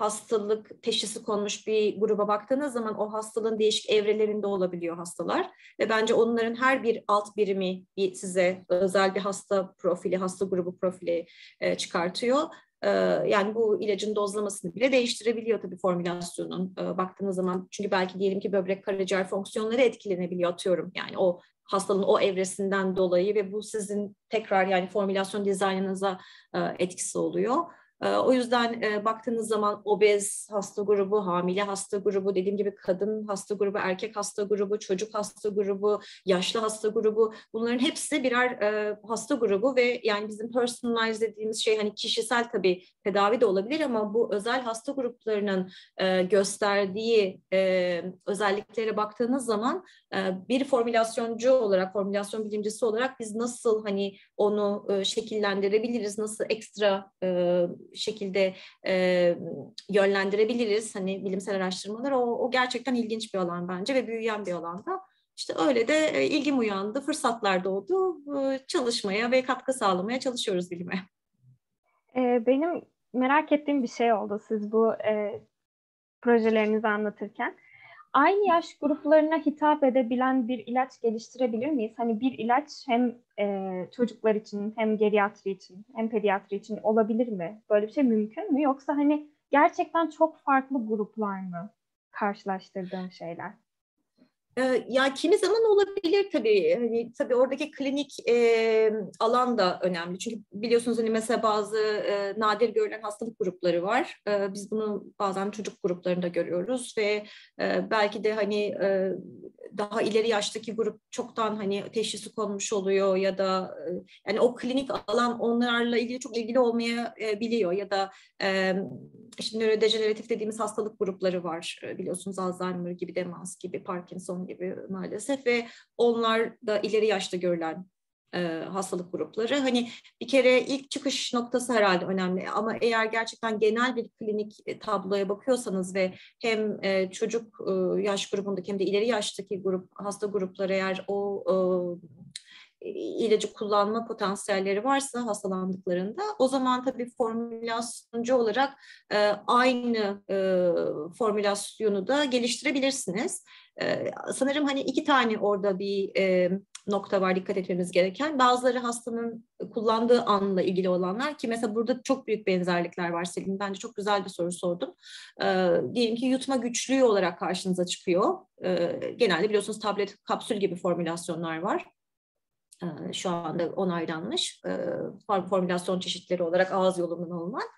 S1: hastalık teşhisi konmuş bir gruba baktığınız zaman o hastalığın değişik evrelerinde olabiliyor hastalar ve bence onların her bir alt birimi bir size özel bir hasta profili, hasta grubu profili e, çıkartıyor. E, yani bu ilacın dozlamasını bile değiştirebiliyor tabii formülasyonun e, baktığınız zaman. Çünkü belki diyelim ki böbrek karaciğer fonksiyonları etkilenebiliyor atıyorum. Yani o hastalığın o evresinden dolayı ve bu sizin tekrar yani formülasyon dizaynınıza e, etkisi oluyor. Ee, o yüzden e, baktığınız zaman obez hasta grubu, hamile hasta grubu, dediğim gibi kadın hasta grubu, erkek hasta grubu, çocuk hasta grubu, yaşlı hasta grubu bunların hepsi birer e, hasta grubu ve yani bizim personalized dediğimiz şey hani kişisel tabii tedavi de olabilir ama bu özel hasta gruplarının e, gösterdiği özelliklere baktığınız zaman bir formülasyoncu olarak, formülasyon bilimcisi olarak biz nasıl hani onu şekillendirebiliriz, nasıl ekstra şekilde e, yönlendirebiliriz. Hani bilimsel araştırmalar o, o gerçekten ilginç bir alan bence ve büyüyen bir alanda. İşte öyle de e, ilgim uyandı, fırsatlar doğdu. E, çalışmaya ve katkı sağlamaya çalışıyoruz bilime.
S2: E, benim merak ettiğim bir şey oldu siz bu e, projelerinizi anlatırken aynı yaş gruplarına hitap edebilen bir ilaç geliştirebilir miyiz? Hani bir ilaç hem e, çocuklar için hem geriatri için hem pediatri için olabilir mi? Böyle bir şey mümkün mü? Yoksa hani gerçekten çok farklı gruplar mı karşılaştırdığım şeyler?
S1: Ya kimi zaman olabilir tabii. Hani tabii oradaki klinik e, alan da önemli. Çünkü biliyorsunuz hani mesela bazı e, nadir görülen hastalık grupları var. E, biz bunu bazen çocuk gruplarında görüyoruz ve e, belki de hani e, daha ileri yaştaki grup çoktan hani teşhisi konmuş oluyor ya da e, yani o klinik alan onlarla ilgili çok ilgili olmayabiliyor ya da e, işte nörodejeneratif dediğimiz hastalık grupları var biliyorsunuz Alzheimer gibi, demans gibi, Parkinson gibi maalesef ve onlar da ileri yaşta görülen e, hastalık grupları. Hani bir kere ilk çıkış noktası herhalde önemli ama eğer gerçekten genel bir klinik e, tabloya bakıyorsanız ve hem e, çocuk e, yaş grubundaki hem de ileri yaştaki grup hasta grupları eğer o e, ilacı kullanma potansiyelleri varsa hastalandıklarında o zaman tabii formülasyoncu olarak e, aynı e, formülasyonu da geliştirebilirsiniz. E, sanırım hani iki tane orada bir e, nokta var dikkat etmemiz gereken. Bazıları hastanın kullandığı anla ilgili olanlar ki mesela burada çok büyük benzerlikler var Selim. Bence çok güzel bir soru sordum. Ee, diyelim ki yutma güçlüğü olarak karşınıza çıkıyor. Ee, genelde biliyorsunuz tablet kapsül gibi formülasyonlar var şu anda onaylanmış formülasyon çeşitleri olarak ağız yolundan alınan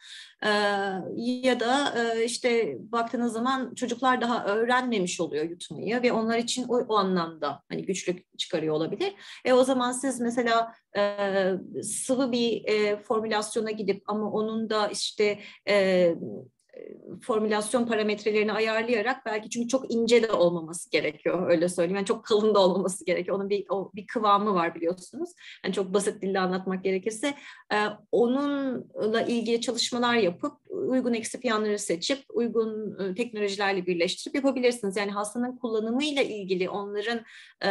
S1: ya da işte baktığınız zaman çocuklar daha öğrenmemiş oluyor yutmayı ve onlar için o, o anlamda hani güçlük çıkarıyor olabilir. E o zaman siz mesela sıvı bir formülasyona gidip ama onun da işte formülasyon parametrelerini ayarlayarak belki çünkü çok ince de olmaması gerekiyor öyle söyleyeyim. Yani çok kalın da olmaması gerekiyor. Onun bir o, bir kıvamı var biliyorsunuz. Yani çok basit dille anlatmak gerekirse e, onunla ilgili çalışmalar yapıp uygun eksipiyanları seçip uygun e, teknolojilerle birleştirip yapabilirsiniz. Yani hastanın kullanımıyla ilgili onların e,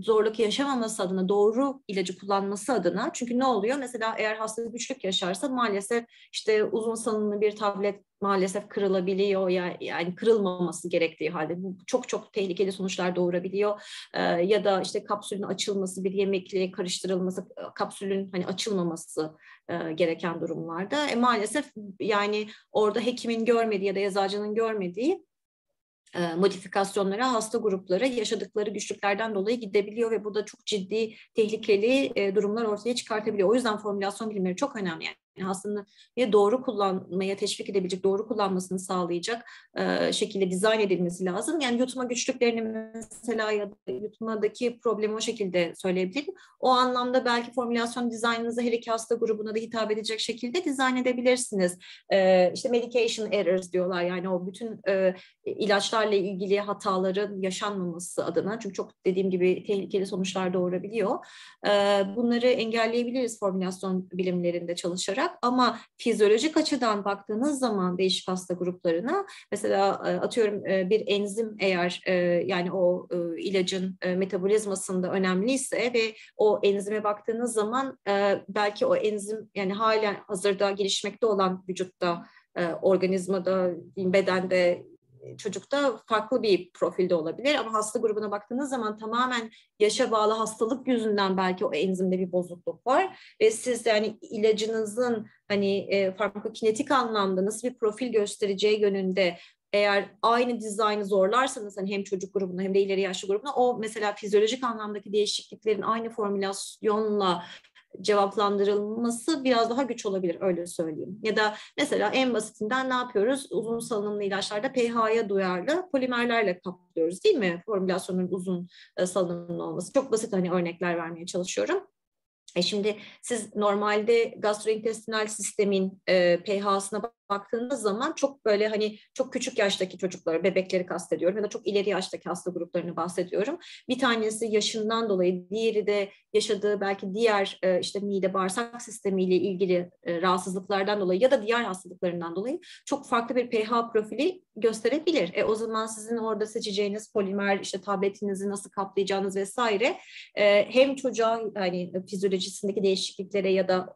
S1: zorluk yaşamaması adına doğru ilacı kullanması adına çünkü ne oluyor? Mesela eğer hasta güçlük yaşarsa maalesef işte uzun salınımlı bir tablet maalesef kırılabiliyor yani, yani kırılmaması gerektiği halde bu çok çok tehlikeli sonuçlar doğurabiliyor ee, ya da işte kapsülün açılması bir yemekle karıştırılması kapsülün hani açılmaması e, gereken durumlarda e, maalesef yani orada hekimin görmediği ya da eczacının görmediği e, modifikasyonlara, hasta grupları yaşadıkları güçlüklerden dolayı gidebiliyor ve bu da çok ciddi tehlikeli e, durumlar ortaya çıkartabiliyor. O yüzden formülasyon bilimleri çok önemli. Yani hastanın doğru kullanmaya teşvik edebilecek, doğru kullanmasını sağlayacak e, şekilde dizayn edilmesi lazım. Yani yutma güçlüklerini mesela ya da yutmadaki problemi o şekilde söyleyebilirim. O anlamda belki formülasyon dizaynınızı her iki hasta grubuna da hitap edecek şekilde dizayn edebilirsiniz. E, işte medication errors diyorlar yani o bütün e, ilaçlarla ilgili hataların yaşanmaması adına. Çünkü çok dediğim gibi tehlikeli sonuçlar doğurabiliyor. E, bunları engelleyebiliriz formülasyon bilimlerinde çalışarak olarak ama fizyolojik açıdan baktığınız zaman değişik hasta gruplarına mesela e, atıyorum e, bir enzim eğer e, yani o ilacın metabolizmasında önemliyse ve o enzime baktığınız zaman belki o enzim yani hala hazırda gelişmekte olan vücutta organizmada, bedende çocukta farklı bir profilde olabilir ama hasta grubuna baktığınız zaman tamamen yaşa bağlı hastalık yüzünden belki o enzimde bir bozukluk var. Ve siz yani ilacınızın hani e, farmakokinetik anlamda nasıl bir profil göstereceği yönünde eğer aynı dizaynı zorlarsanız hani hem çocuk grubuna hem de ileri yaşlı grubuna o mesela fizyolojik anlamdaki değişikliklerin aynı formülasyonla cevaplandırılması biraz daha güç olabilir öyle söyleyeyim. Ya da mesela en basitinden ne yapıyoruz? Uzun salınımlı ilaçlarda pH'ya duyarlı polimerlerle kaplıyoruz değil mi? Formülasyonun uzun e, salınımlı olması. Çok basit hani örnekler vermeye çalışıyorum. E şimdi siz normalde gastrointestinal sistemin e, pH'sına baktığınız zaman çok böyle hani çok küçük yaştaki çocukları, bebekleri kastediyorum ya da çok ileri yaştaki hasta gruplarını bahsediyorum. Bir tanesi yaşından dolayı, diğeri de yaşadığı belki diğer e, işte mide bağırsak sistemiyle ilgili e, rahatsızlıklardan dolayı ya da diğer hastalıklarından dolayı çok farklı bir pH profili gösterebilir. E, o zaman sizin orada seçeceğiniz polimer işte tabletinizi nasıl kaplayacağınız vesaire e, hem çocuğa hani fizyolojisindeki değişikliklere ya da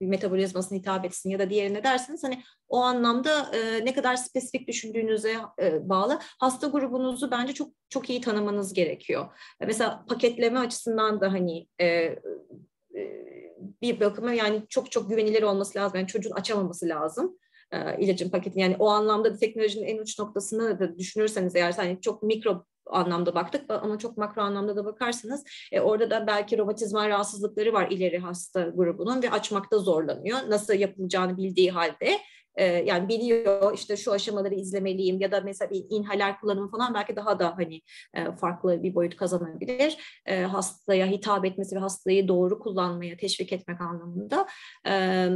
S1: e, metabolizmasına hitap etsin ya da diğerine dersiniz hani o anlamda e, ne kadar spesifik düşündüğünüze e, bağlı. Hasta grubunuzu bence çok çok iyi tanımanız gerekiyor. Mesela paketleme açısından da hani e, e, bir bakıma yani çok çok güvenilir olması lazım. Yani çocuğun açamaması lazım e, ilacın paketini. Yani o anlamda da teknolojinin en uç noktasını da düşünürseniz eğer hani çok mikro anlamda baktık ama çok makro anlamda da bakarsanız e, orada da belki romatizmal rahatsızlıkları var ileri hasta grubunun ve açmakta zorlanıyor. Nasıl yapılacağını bildiği halde e, yani biliyor işte şu aşamaları izlemeliyim ya da mesela bir inhaler kullanımı falan belki daha da hani e, farklı bir boyut kazanabilir. E, hastaya hitap etmesi ve hastayı doğru kullanmaya teşvik etmek anlamında. E,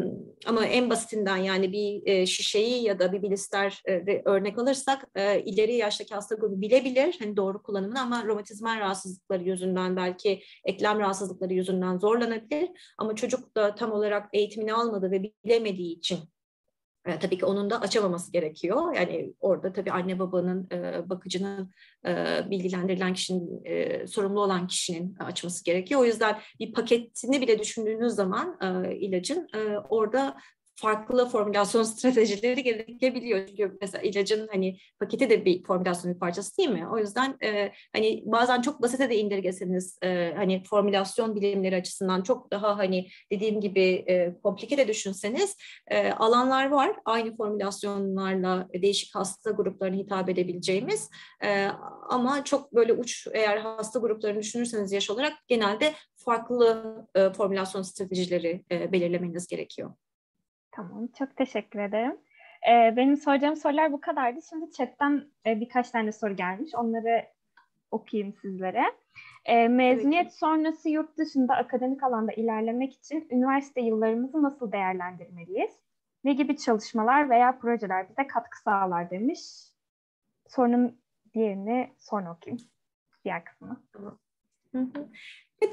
S1: ama en basitinden yani bir şişeyi ya da bir bilister e, örnek alırsak ileri yaştaki hasta grubu bilebilir hani doğru kullanımını ama romatizmal rahatsızlıkları yüzünden belki eklem rahatsızlıkları yüzünden zorlanabilir. Ama çocuk da tam olarak eğitimini almadı ve bilemediği için e, tabii ki onun da açamaması gerekiyor. Yani orada tabii anne babanın, e, bakıcının, e, bilgilendirilen kişinin, e, sorumlu olan kişinin açması gerekiyor. O yüzden bir paketini bile düşündüğünüz zaman e, ilacın e, orada farklı formülasyon stratejileri gerekebiliyor. Çünkü mesela ilacın hani paketi de bir formülasyon bir parçası değil mi? O yüzden e, hani bazen çok basite de indirgeseniz e, hani formülasyon bilimleri açısından çok daha hani dediğim gibi e, komplike de düşünseniz e, alanlar var. Aynı formülasyonlarla değişik hasta gruplarına hitap edebileceğimiz e, ama çok böyle uç eğer hasta gruplarını düşünürseniz yaş olarak genelde farklı e, formülasyon stratejileri e, belirlemeniz gerekiyor.
S2: Tamam, çok teşekkür ederim. Ee, benim soracağım sorular bu kadardı. Şimdi chatten e, birkaç tane soru gelmiş. Onları okuyayım sizlere. E, mezuniyet sonrası yurt dışında akademik alanda ilerlemek için üniversite yıllarımızı nasıl değerlendirmeliyiz? Ne gibi çalışmalar veya projeler bize katkı sağlar demiş. Sorunun diğerini sonra okuyayım. Diğer kısmını.
S1: Hı hı.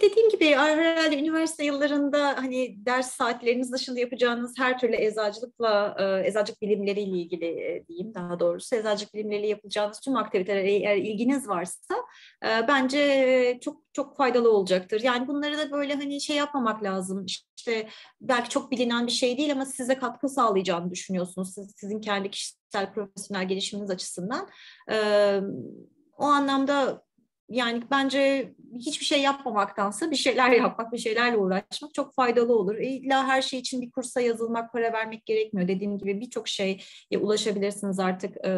S1: Dediğim gibi herhalde üniversite yıllarında hani ders saatleriniz dışında yapacağınız her türlü eczacılıkla, e, eczacılık bilimleriyle ilgili e, diyeyim daha doğrusu, eczacılık bilimleriyle yapacağınız tüm aktivitelere eğer ilginiz varsa e, bence çok çok faydalı olacaktır. Yani bunları da böyle hani şey yapmamak lazım. İşte belki çok bilinen bir şey değil ama size katkı sağlayacağını düşünüyorsunuz. Siz, sizin kendi kişisel profesyonel gelişiminiz açısından. O anlamda yani bence hiçbir şey yapmamaktansa bir şeyler yapmak, bir şeylerle uğraşmak çok faydalı olur. E, illa her şey için bir kursa yazılmak, para vermek gerekmiyor. Dediğim gibi birçok şeye ulaşabilirsiniz artık e,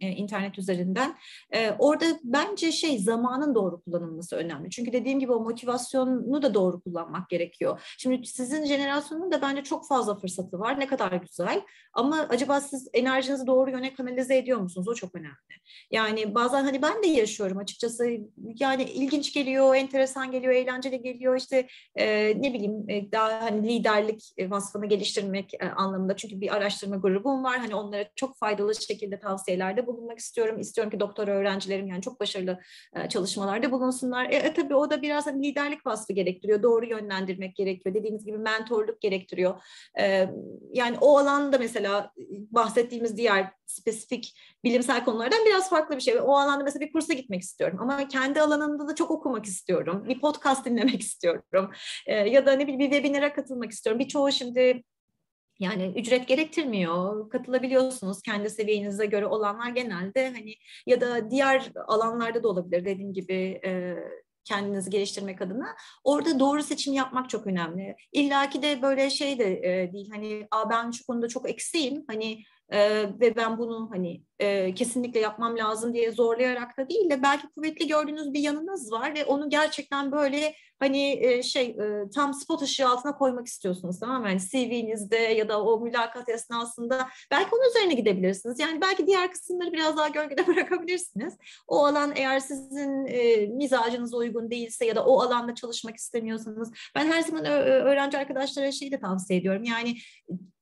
S1: e, internet üzerinden. E, orada bence şey zamanın doğru kullanılması önemli. Çünkü dediğim gibi o motivasyonu da doğru kullanmak gerekiyor. Şimdi sizin jenerasyonun da bence çok fazla fırsatı var. Ne kadar güzel. Ama acaba siz enerjinizi doğru yöne kanalize ediyor musunuz? O çok önemli. Yani bazen hani ben de yaşıyorum açıkçası yani ilginç geliyor, enteresan geliyor, eğlenceli geliyor. İşte e, ne bileyim e, daha hani liderlik vasfını geliştirmek e, anlamında. Çünkü bir araştırma grubum var. Hani onlara çok faydalı şekilde tavsiyelerde bulunmak istiyorum. İstiyorum ki doktor öğrencilerim yani çok başarılı e, çalışmalarda bulunsunlar. E, e, tabii o da biraz hani liderlik vasfı gerektiriyor. Doğru yönlendirmek gerekiyor. Dediğiniz gibi mentorluk gerektiriyor. E, yani o alanda mesela bahsettiğimiz diğer spesifik bilimsel konulardan biraz farklı bir şey. O alanda mesela bir kursa gitmek istiyorum ama kendi alanımda da çok okumak istiyorum. Bir podcast dinlemek istiyorum. E, ya da ne bileyim bir webinara katılmak istiyorum. Birçoğu şimdi yani ücret gerektirmiyor. Katılabiliyorsunuz kendi seviyenize göre olanlar genelde hani ya da diğer alanlarda da olabilir dediğim gibi e, kendinizi geliştirmek adına. Orada doğru seçim yapmak çok önemli. İlla ki de böyle şey de e, değil hani Aa, ben şu konuda çok eksiğim hani e, ve ben bunu hani e, kesinlikle yapmam lazım diye zorlayarak da değil de belki kuvvetli gördüğünüz bir yanınız var ve onu gerçekten böyle hani e, şey e, tam spot ışığı altına koymak istiyorsunuz tamam mı? Yani CV'nizde ya da o mülakat esnasında belki onun üzerine gidebilirsiniz. Yani belki diğer kısımları biraz daha gölgede bırakabilirsiniz. O alan eğer sizin e, mizacınıza uygun değilse ya da o alanda çalışmak istemiyorsanız ben her zaman öğrenci arkadaşlara şeyi de tavsiye ediyorum. Yani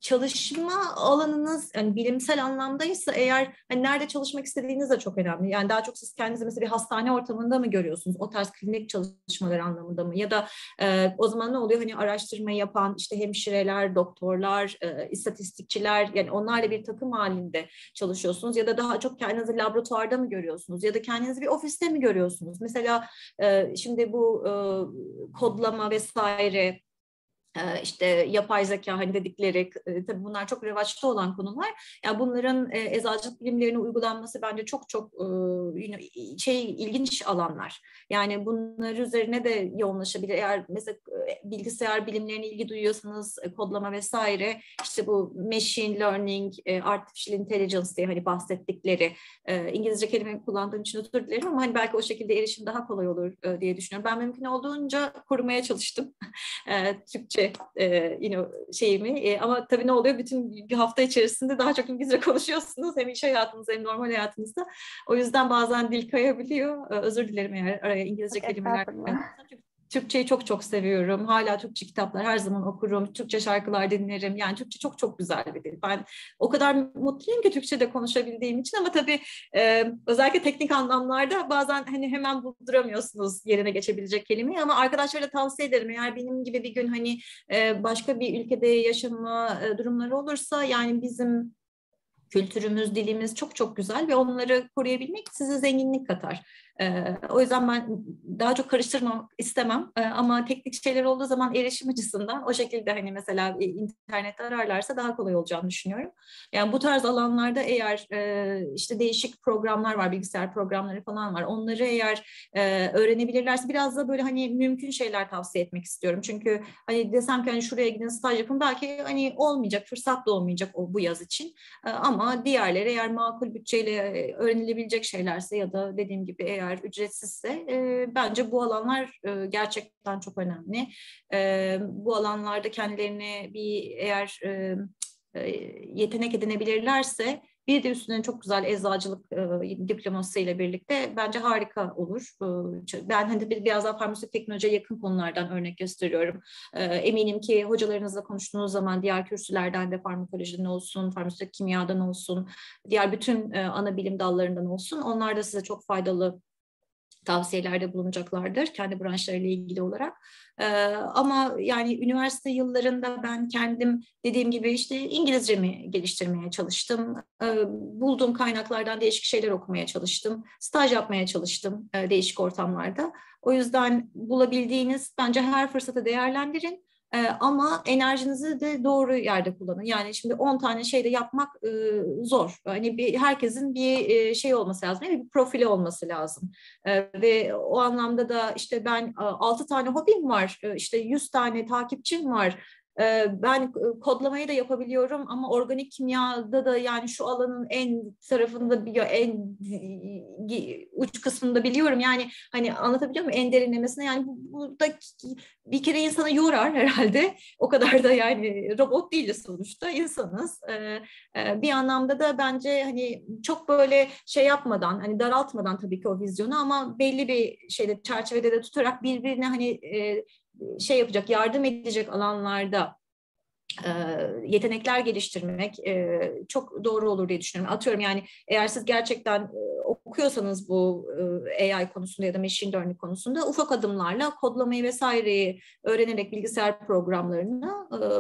S1: çalışma alanınız yani bilimsel anlamdaysa eğer hani nerede çalışmak istediğiniz de çok önemli. Yani daha çok siz kendinizi mesela bir hastane ortamında mı görüyorsunuz? O tarz klinik çalışmalar anlamında mı? Ya da e, o zaman ne oluyor? Hani araştırma yapan işte hemşireler, doktorlar, e, istatistikçiler yani onlarla bir takım halinde çalışıyorsunuz ya da daha çok kendinizi laboratuvarda mı görüyorsunuz? Ya da kendinizi bir ofiste mi görüyorsunuz? Mesela e, şimdi bu e, kodlama vesaire işte yapay zeka hani dedikleri tabii bunlar çok revaçta olan konular. Yani bunların eczacılık bilimlerine uygulanması bence çok çok şey ilginç alanlar. Yani bunlar üzerine de yoğunlaşabilir. Eğer mesela bilgisayar bilimlerine ilgi duyuyorsanız kodlama vesaire işte bu machine learning, artificial intelligence diye hani bahsettikleri İngilizce kelime kullandığım için özür dilerim ama hani belki o şekilde erişim daha kolay olur diye düşünüyorum. Ben mümkün olduğunca korumaya çalıştım. Türkçe İngilizce e, you know, şeyimi e, ama tabii ne oluyor bütün bir hafta içerisinde daha çok İngilizce konuşuyorsunuz hem iş hayatınızda hem normal hayatınızda. O yüzden bazen dil kayabiliyor. E, özür dilerim eğer araya İngilizce kelimeler Türkçeyi çok çok seviyorum. Hala Türkçe kitaplar her zaman okurum. Türkçe şarkılar dinlerim. Yani Türkçe çok çok güzel bir dil. Ben o kadar mutluyum ki Türkçe'de konuşabildiğim için ama tabii e, özellikle teknik anlamlarda bazen hani hemen bulduramıyorsunuz yerine geçebilecek kelimeyi ama arkadaşlara tavsiye ederim. Eğer benim gibi bir gün hani e, başka bir ülkede yaşama e, durumları olursa yani bizim kültürümüz, dilimiz çok çok güzel ve onları koruyabilmek size zenginlik katar. E, o yüzden ben daha çok karıştırmak istemem e, ama teknik şeyler olduğu zaman erişim açısından o şekilde hani mesela internette ararlarsa daha kolay olacağını düşünüyorum. Yani bu tarz alanlarda eğer e, işte değişik programlar var, bilgisayar programları falan var. Onları eğer e, öğrenebilirlerse biraz da böyle hani mümkün şeyler tavsiye etmek istiyorum. Çünkü hani desem ki hani şuraya gidin staj yapın belki hani olmayacak, fırsat da olmayacak bu yaz için. E, ama diğerleri eğer makul bütçeyle öğrenilebilecek şeylerse ya da dediğim gibi eğer ücretsizse e, bence bu alanlar e, gerçekten çok önemli. E, bu alanlarda kendilerine bir eğer e, yetenek edinebilirlerse bir de üstüne çok güzel eczacılık e, diploması ile birlikte bence harika olur. E, ben hani biraz daha farmasötik teknolojiye yakın konulardan örnek gösteriyorum. E, eminim ki hocalarınızla konuştuğunuz zaman diğer kürsülerden de farmakolojiden olsun, farmasötik kimyadan olsun, diğer bütün e, ana bilim dallarından olsun onlar da size çok faydalı tavsiyelerde bulunacaklardır kendi branşlarıyla ilgili olarak. Ee, ama yani üniversite yıllarında ben kendim dediğim gibi işte İngilizcemi geliştirmeye çalıştım. Ee, bulduğum kaynaklardan değişik şeyler okumaya çalıştım. Staj yapmaya çalıştım e, değişik ortamlarda. O yüzden bulabildiğiniz bence her fırsatı değerlendirin. E, ama enerjinizi de doğru yerde kullanın. Yani şimdi 10 tane şeyde yapmak e, zor. Hani bir herkesin bir e, şey olması lazım, bir profili olması lazım. E, ve o anlamda da işte ben 6 tane hobim var, e, işte 100 tane takipçim var ben kodlamayı da yapabiliyorum ama organik kimyada da yani şu alanın en tarafında biliyor, en uç kısmında biliyorum. Yani hani anlatabiliyor muyum? En derinlemesine yani bu, da bir kere insanı yorar herhalde. O kadar da yani robot değiliz sonuçta insanız. Ee, e, bir anlamda da bence hani çok böyle şey yapmadan hani daraltmadan tabii ki o vizyonu ama belli bir şeyde çerçevede de tutarak birbirine hani e, şey yapacak, yardım edecek alanlarda yetenekler geliştirmek çok doğru olur diye düşünüyorum. Atıyorum yani eğer siz gerçekten okuyorsanız bu AI konusunda ya da machine learning konusunda ufak adımlarla kodlamayı vesaireyi öğrenerek bilgisayar programlarını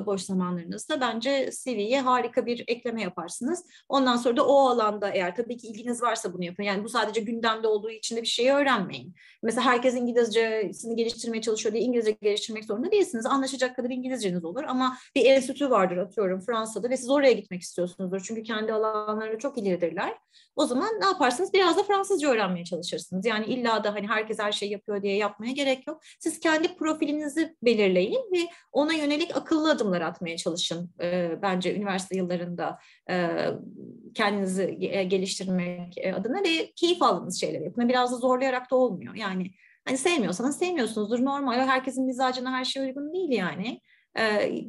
S1: boş zamanlarınızda bence CV'ye harika bir ekleme yaparsınız. Ondan sonra da o alanda eğer tabii ki ilginiz varsa bunu yapın. Yani bu sadece gündemde olduğu için de bir şeyi öğrenmeyin. Mesela herkes İngilizcesini geliştirmeye çalışıyor diye İngilizce geliştirmek zorunda değilsiniz. Anlaşacak kadar İngilizceniz olur ama bir enstitü vardır atıyorum Fransa'da ve siz oraya gitmek istiyorsunuzdur. Çünkü kendi alanlarında çok ileridirler. O zaman ne yaparsınız? Biraz da Fransızca öğrenmeye çalışırsınız. Yani illa da hani herkes her şeyi yapıyor diye yapmaya gerek yok. Siz kendi profilinizi belirleyin ve ona yönelik akıllı adımlar atmaya çalışın. E, bence üniversite yıllarında e, kendinizi geliştirmek adına ve keyif aldığınız şeyler yapın. Biraz da zorlayarak da olmuyor. Yani hani sevmiyorsanız sevmiyorsunuzdur normal. Herkesin mizacına her şey uygun değil yani. Ee,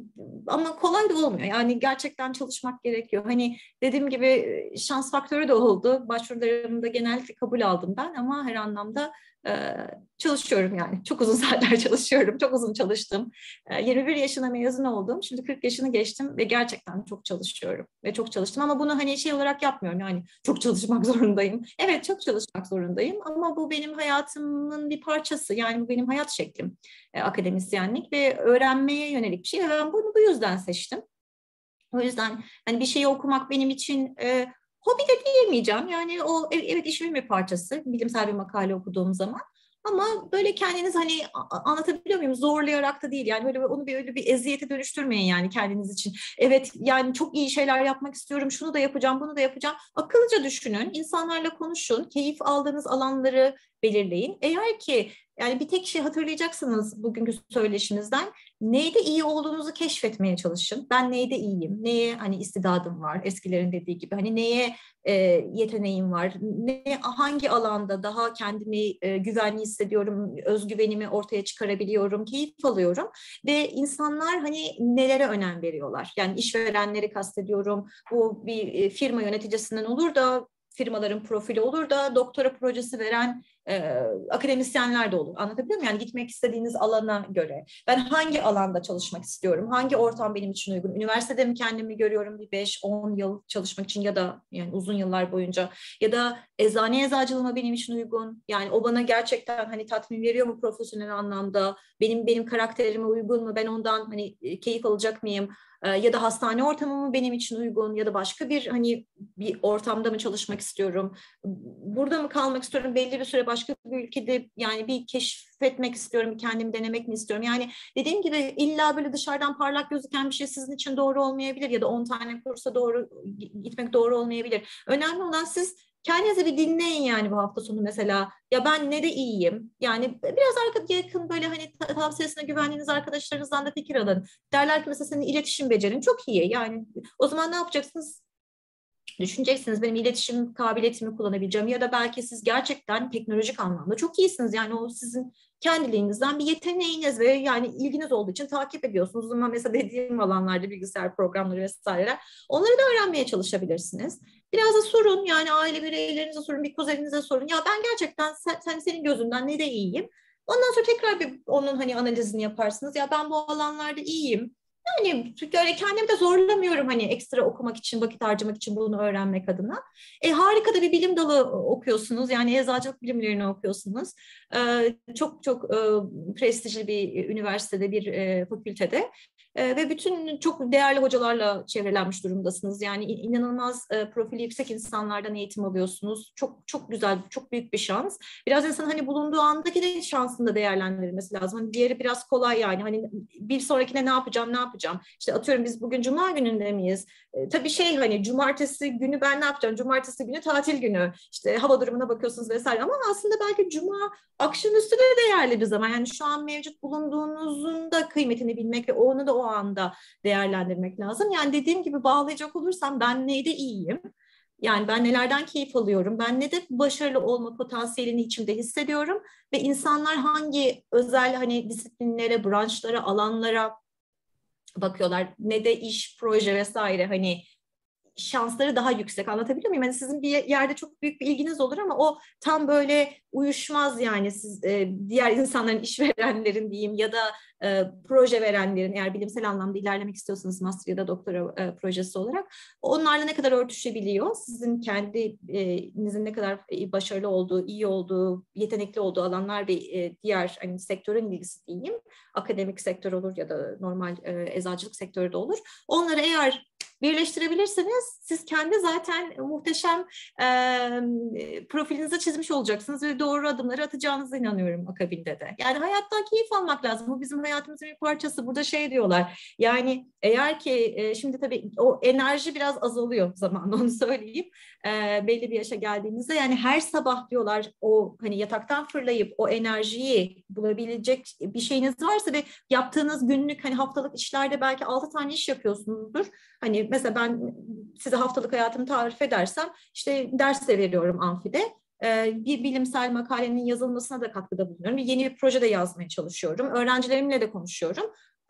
S1: ama kolay da olmuyor. Yani gerçekten çalışmak gerekiyor. Hani dediğim gibi şans faktörü de oldu. Başvurularımda genellikle kabul aldım ben ama her anlamda çalışıyorum yani. Çok uzun saatler çalışıyorum. Çok uzun çalıştım. 21 yaşına mezun oldum. Şimdi 40 yaşını geçtim ve gerçekten çok çalışıyorum. Ve çok çalıştım ama bunu hani şey olarak yapmıyorum. Yani çok çalışmak zorundayım. Evet çok çalışmak zorundayım ama bu benim hayatımın bir parçası. Yani bu benim hayat şeklim. Akademisyenlik ve öğrenmeye yönelik bir şey. Ve ben bunu bu yüzden seçtim. O yüzden hani bir şeyi okumak benim için e, Hobi de diyemeyeceğim. Yani o evet işimin bir parçası. Bilimsel bir makale okuduğum zaman. Ama böyle kendiniz hani anlatabiliyor muyum? Zorlayarak da değil. Yani böyle onu bir öyle bir eziyete dönüştürmeyin yani kendiniz için. Evet yani çok iyi şeyler yapmak istiyorum. Şunu da yapacağım, bunu da yapacağım. Akıllıca düşünün. insanlarla konuşun. Keyif aldığınız alanları belirleyin. Eğer ki yani bir tek şey hatırlayacaksınız bugünkü söyleşinizden. Neyde iyi olduğunuzu keşfetmeye çalışın. Ben neyde iyiyim? Neye hani istidadım var? Eskilerin dediği gibi. Hani neye e, yeteneğim var? Ne hangi alanda daha kendimi e, güvenli hissediyorum? Özgüvenimi ortaya çıkarabiliyorum, keyif alıyorum ve insanlar hani nelere önem veriyorlar? Yani işverenleri kastediyorum. Bu bir e, firma yöneticisinden olur da firmaların profili olur da doktora projesi veren e, akademisyenler de olur. Anlatabiliyor muyum? Yani gitmek istediğiniz alana göre. Ben hangi alanda çalışmak istiyorum? Hangi ortam benim için uygun? Üniversitede mi kendimi görüyorum bir 5-10 yıl çalışmak için ya da yani uzun yıllar boyunca ya da eczane eczacılığıma benim için uygun. Yani o bana gerçekten hani tatmin veriyor mu profesyonel anlamda? Benim benim karakterime uygun mu? Ben ondan hani keyif alacak mıyım? Ee, ya da hastane ortamı mı benim için uygun ya da başka bir hani bir ortamda mı çalışmak istiyorum? Burada mı kalmak istiyorum? Belli bir süre başka bir ülkede yani bir keşfetmek istiyorum, kendimi denemek mi istiyorum? Yani dediğim gibi illa böyle dışarıdan parlak gözüken bir şey sizin için doğru olmayabilir ya da 10 tane kursa doğru gitmek doğru olmayabilir. Önemli olan siz kendinizi bir dinleyin yani bu hafta sonu mesela. Ya ben ne de iyiyim. Yani biraz arka yakın böyle hani tavsiyesine güvendiğiniz arkadaşlarınızdan da fikir alın. Derler ki mesela senin iletişim becerin çok iyi. Yani o zaman ne yapacaksınız? Düşüneceksiniz benim iletişim kabiliyetimi kullanabileceğim ya da belki siz gerçekten teknolojik anlamda çok iyisiniz. Yani o sizin kendiliğinizden bir yeteneğiniz ve yani ilginiz olduğu için takip ediyorsunuz. Ama mesela dediğim alanlarda bilgisayar programları vesaireler onları da öğrenmeye çalışabilirsiniz. Biraz da sorun yani aile bireylerinize sorun, bir kuzeninize sorun. Ya ben gerçekten sen, sen senin gözünden ne de iyiyim. Ondan sonra tekrar bir onun hani analizini yaparsınız. Ya ben bu alanlarda iyiyim. Yani öyle kendimi de zorlamıyorum hani ekstra okumak için, vakit harcamak için bunu öğrenmek adına. E, harika da bir bilim dalı okuyorsunuz. Yani eczacılık bilimlerini okuyorsunuz. E, çok çok e, prestijli bir üniversitede, bir e, fakültede. E, ve bütün çok değerli hocalarla çevrelenmiş durumdasınız. Yani inanılmaz e, profili yüksek insanlardan eğitim alıyorsunuz. Çok çok güzel, çok büyük bir şans. Biraz insan hani bulunduğu andaki de şansını da değerlendirilmesi lazım. Hani diğeri biraz kolay yani. Hani bir sonrakine ne yapacağım, ne yapacağım? İşte atıyorum biz bugün cuma gününde miyiz? E, tabii şey hani cumartesi günü ben ne yapacağım? Cumartesi günü tatil günü. İşte hava durumuna bakıyorsunuz vesaire ama aslında belki cuma akşamüstü de değerli bir zaman. Yani şu an mevcut bulunduğunuzun da kıymetini bilmek ve onu da o anda değerlendirmek lazım. Yani dediğim gibi bağlayacak olursam ben neyde iyiyim? Yani ben nelerden keyif alıyorum, ben ne de başarılı olma potansiyelini içimde hissediyorum ve insanlar hangi özel hani disiplinlere, branşlara, alanlara bakıyorlar ne de iş, proje vesaire hani şansları daha yüksek anlatabiliyor muyum? Yani sizin bir yerde çok büyük bir ilginiz olur ama o tam böyle uyuşmaz yani siz e, diğer insanların işverenlerin diyeyim ya da e, proje verenlerin eğer bilimsel anlamda ilerlemek istiyorsanız master ya da doktora e, projesi olarak onlarla ne kadar örtüşebiliyor? Sizin kendinizin ne kadar başarılı olduğu, iyi olduğu, yetenekli olduğu alanlar ve e, diğer hani sektörün ilgisi diyeyim. Akademik sektör olur ya da normal e, eczacılık sektörü de olur. Onları eğer birleştirebilirseniz siz kendi zaten muhteşem e, profilinizi çizmiş olacaksınız ve doğru adımları atacağınıza inanıyorum akabinde de. Yani hayattan keyif almak lazım. Bu bizim hayatımızın bir parçası. Burada şey diyorlar. Yani eğer ki e, şimdi tabii o enerji biraz azalıyor zamanla onu söyleyeyim. E, belli bir yaşa geldiğinizde yani her sabah diyorlar o hani yataktan fırlayıp o enerjiyi bulabilecek bir şeyiniz varsa ve yaptığınız günlük hani haftalık işlerde belki altı tane iş yapıyorsunuzdur. Hani mesela ben size haftalık hayatımı tarif edersem işte ders de veriyorum amfide. Ee, bir bilimsel makalenin yazılmasına da katkıda bulunuyorum. Yeni bir proje de yazmaya çalışıyorum. Öğrencilerimle de konuşuyorum.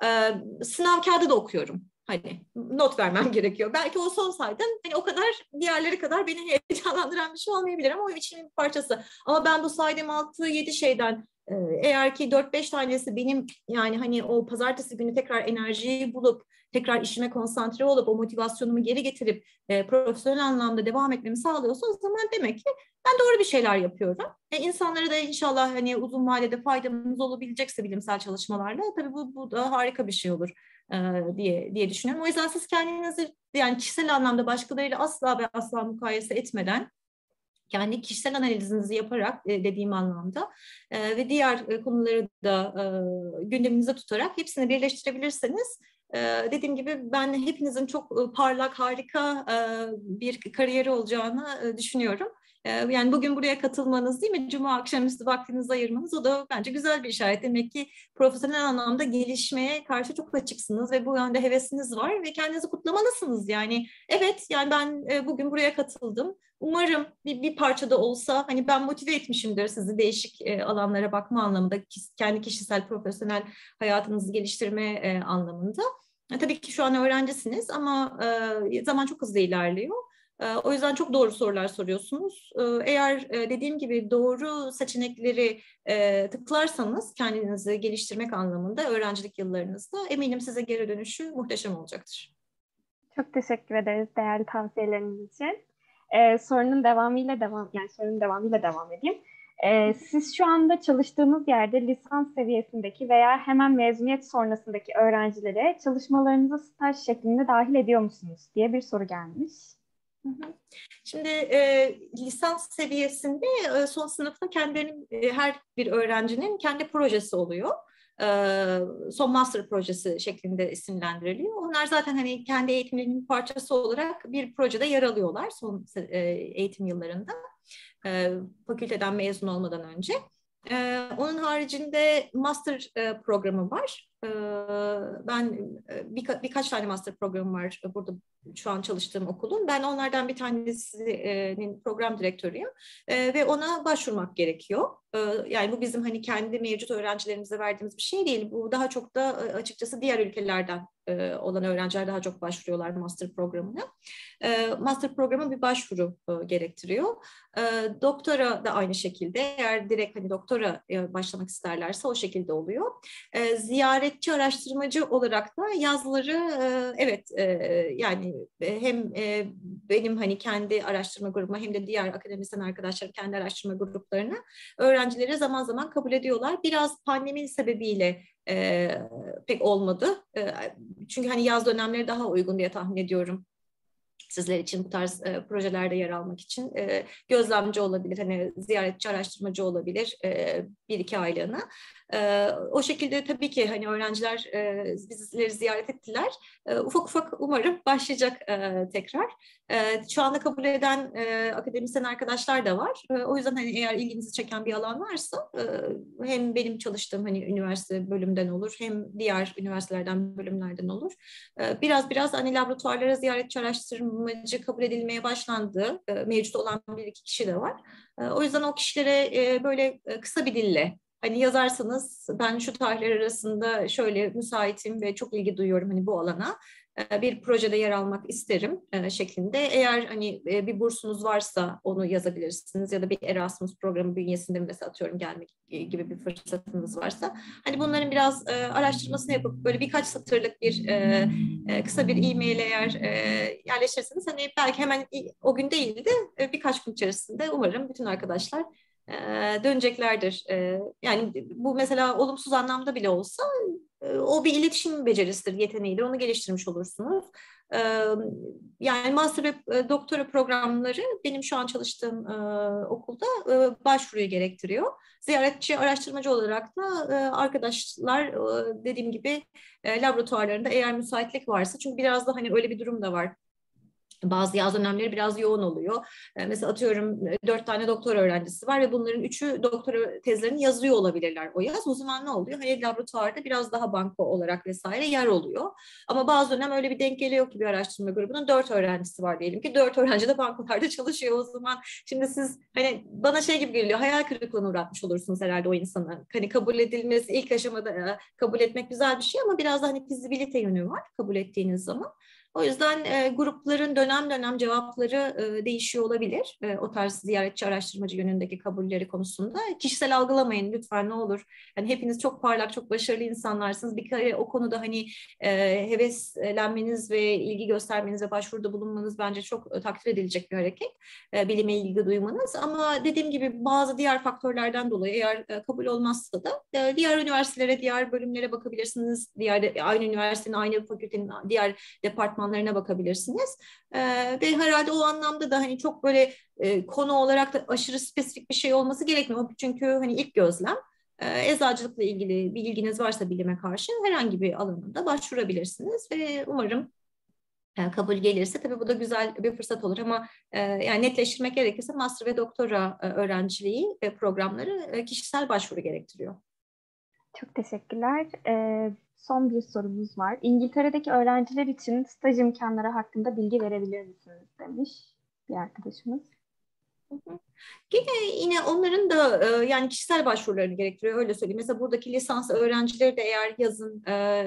S1: Ee, sınav kağıdı da okuyorum. Hani not vermem gerekiyor. Belki o olsaydım hani o kadar diğerleri kadar beni heyecanlandıran bir şey olmayabilir ama o içimin bir parçası. Ama ben bu saydığım 6-7 şeyden e, eğer ki 4-5 tanesi benim yani hani o pazartesi günü tekrar enerjiyi bulup tekrar işime konsantre olup o motivasyonumu geri getirip e, profesyonel anlamda devam etmemi sağlıyorsa o zaman demek ki ben doğru bir şeyler yapıyorum. E, insanlara da inşallah hani uzun vadede faydamız olabilecekse bilimsel çalışmalarla tabii bu, bu da harika bir şey olur diye diye düşünüyorum. O yüzden siz kendinizi yani kişisel anlamda başkalarıyla asla ve asla mukayese etmeden kendi kişisel analizinizi yaparak e, dediğim anlamda e, ve diğer e, konuları da e, gündeminize tutarak hepsini birleştirebilirseniz dediğim gibi ben hepinizin çok e, parlak, harika e, bir kariyeri olacağını e, düşünüyorum. Yani bugün buraya katılmanız değil mi? Cuma akşamüstü vaktinizi ayırmanız o da bence güzel bir işaret. Demek ki profesyonel anlamda gelişmeye karşı çok açıksınız ve bu yönde hevesiniz var ve kendinizi kutlamalısınız. Yani evet yani ben bugün buraya katıldım. Umarım bir, bir parçada olsa hani ben motive etmişimdir sizi değişik alanlara bakma anlamında, kendi kişisel profesyonel hayatınızı geliştirme anlamında. Tabii ki şu an öğrencisiniz ama zaman çok hızlı ilerliyor. O yüzden çok doğru sorular soruyorsunuz. Eğer dediğim gibi doğru seçenekleri tıklarsanız kendinizi geliştirmek anlamında öğrencilik yıllarınızda eminim size geri dönüşü muhteşem olacaktır.
S2: Çok teşekkür ederiz değerli tavsiyeleriniz için. Ee, sorunun devamıyla devam yani sorunun devamıyla devam edeyim. Ee, siz şu anda çalıştığınız yerde lisans seviyesindeki veya hemen mezuniyet sonrasındaki öğrencilere çalışmalarınızı staj şeklinde dahil ediyor musunuz diye bir soru gelmiş.
S1: Şimdi e, lisans seviyesinde e, son sınıfta kendilerinin e, her bir öğrencinin kendi projesi oluyor. E, son master projesi şeklinde isimlendiriliyor. Onlar zaten hani kendi eğitimlerinin parçası olarak bir projede yer alıyorlar son e, eğitim yıllarında. E, fakülteden mezun olmadan önce. Ee, onun haricinde master e, programı var. Ee, ben e, birka, birkaç tane master programı var burada şu an çalıştığım okulun. Ben onlardan bir tanesinin program direktörüyüm ee, ve ona başvurmak gerekiyor. Yani bu bizim hani kendi mevcut öğrencilerimize verdiğimiz bir şey değil. Bu daha çok da e, açıkçası diğer ülkelerden e, olan öğrenciler daha çok başvuruyorlar master programına. E, master programı bir başvuru e, gerektiriyor. Doktora da aynı şekilde eğer direkt hani doktora başlamak isterlerse o şekilde oluyor. Ziyaretçi araştırmacı olarak da yazıları e, evet yani hem benim hani kendi araştırma grubuma hem de diğer akademisyen arkadaşlar kendi araştırma gruplarına öğrencileri zaman zaman kabul ediyorlar. Biraz pandemi sebebiyle pek olmadı. Çünkü hani yaz dönemleri daha uygun diye tahmin ediyorum sizler için bu tarz e, projelerde yer almak için e, gözlemci olabilir, hani ziyaretçi araştırmacı olabilir e, bir iki aylığına. E, o şekilde tabii ki hani öğrenciler e, bizleri ziyaret ettiler. E, ufak ufak umarım başlayacak e, tekrar. E, şu anda kabul eden e, akademisyen arkadaşlar da var. E, o yüzden hani eğer ilginizi çeken bir alan varsa e, hem benim çalıştığım hani üniversite bölümden olur hem diğer üniversitelerden bölümlerden olur. E, biraz biraz hani laboratuvarlara ziyaretçi araştırmacı kabul edilmeye başlandı. E, mevcut olan bir iki kişi de var. E, o yüzden o kişilere e, böyle kısa bir dille hani yazarsanız ben şu tarihler arasında şöyle müsaitim ve çok ilgi duyuyorum hani bu alana bir projede yer almak isterim e, şeklinde. Eğer hani e, bir bursunuz varsa onu yazabilirsiniz ya da bir Erasmus programı bünyesinde mesela atıyorum gelmek gibi bir fırsatınız varsa. Hani bunların biraz araştırmasını yapıp böyle birkaç satırlık bir kısa bir e-mail eğer yerleştirirseniz hani belki hemen o gün değil de birkaç gün içerisinde umarım bütün arkadaşlar döneceklerdir. Yani bu mesela olumsuz anlamda bile olsa o bir iletişim becerisidir, yeteneğidir. Onu geliştirmiş olursunuz. Yani master ve doktora programları benim şu an çalıştığım okulda başvuruyu gerektiriyor. Ziyaretçi araştırmacı olarak da arkadaşlar dediğim gibi laboratuvarlarında eğer müsaitlik varsa çünkü biraz da hani öyle bir durum da var bazı yaz dönemleri biraz yoğun oluyor. E, mesela atıyorum e, dört tane doktor öğrencisi var ve bunların üçü doktora tezlerini yazıyor olabilirler o yaz. O zaman ne oluyor? Hani laboratuvarda biraz daha banko olarak vesaire yer oluyor. Ama bazı dönem öyle bir denk geliyor ki bir araştırma grubunun dört öğrencisi var diyelim ki. Dört öğrenci de bankolarda çalışıyor o zaman. Şimdi siz hani bana şey gibi geliyor hayal kırıklığına uğratmış olursunuz herhalde o insana. Hani kabul edilmesi ilk aşamada e, kabul etmek güzel bir şey ama biraz da hani fizibilite yönü var kabul ettiğiniz zaman. O yüzden e, grupların dönem dönem cevapları e, değişiyor olabilir. E, o tarz ziyaretçi araştırmacı yönündeki kabulleri konusunda. Kişisel algılamayın lütfen ne olur. Yani hepiniz çok parlak, çok başarılı insanlarsınız. Bir kere o konuda hani e, heveslenmeniz ve ilgi göstermeniz ve başvuruda bulunmanız bence çok e, takdir edilecek bir hareket. E, bilime ilgi duymanız. Ama dediğim gibi bazı diğer faktörlerden dolayı eğer e, kabul olmazsa da e, diğer üniversitelere, diğer bölümlere bakabilirsiniz. Diğer aynı üniversitenin, aynı fakültenin diğer departman departmanlarına bakabilirsiniz. E, ve herhalde o anlamda da hani çok böyle e, konu olarak da aşırı spesifik bir şey olması gerekmiyor. Çünkü hani ilk gözlem e, eczacılıkla ilgili bir ilginiz varsa bilime karşı herhangi bir alanında başvurabilirsiniz ve umarım e, kabul gelirse tabii bu da güzel bir fırsat olur ama e, yani netleştirmek gerekirse master ve doktora e, öğrenciliği ve programları e, kişisel başvuru gerektiriyor.
S2: Çok teşekkürler. Son bir sorumuz var. İngiltere'deki öğrenciler için staj imkanları hakkında bilgi verebilir misiniz demiş bir arkadaşımız.
S1: Yine yine onların da e, yani kişisel başvurularını gerektiriyor öyle söyleyeyim. Mesela buradaki lisans öğrencileri de eğer yazın e,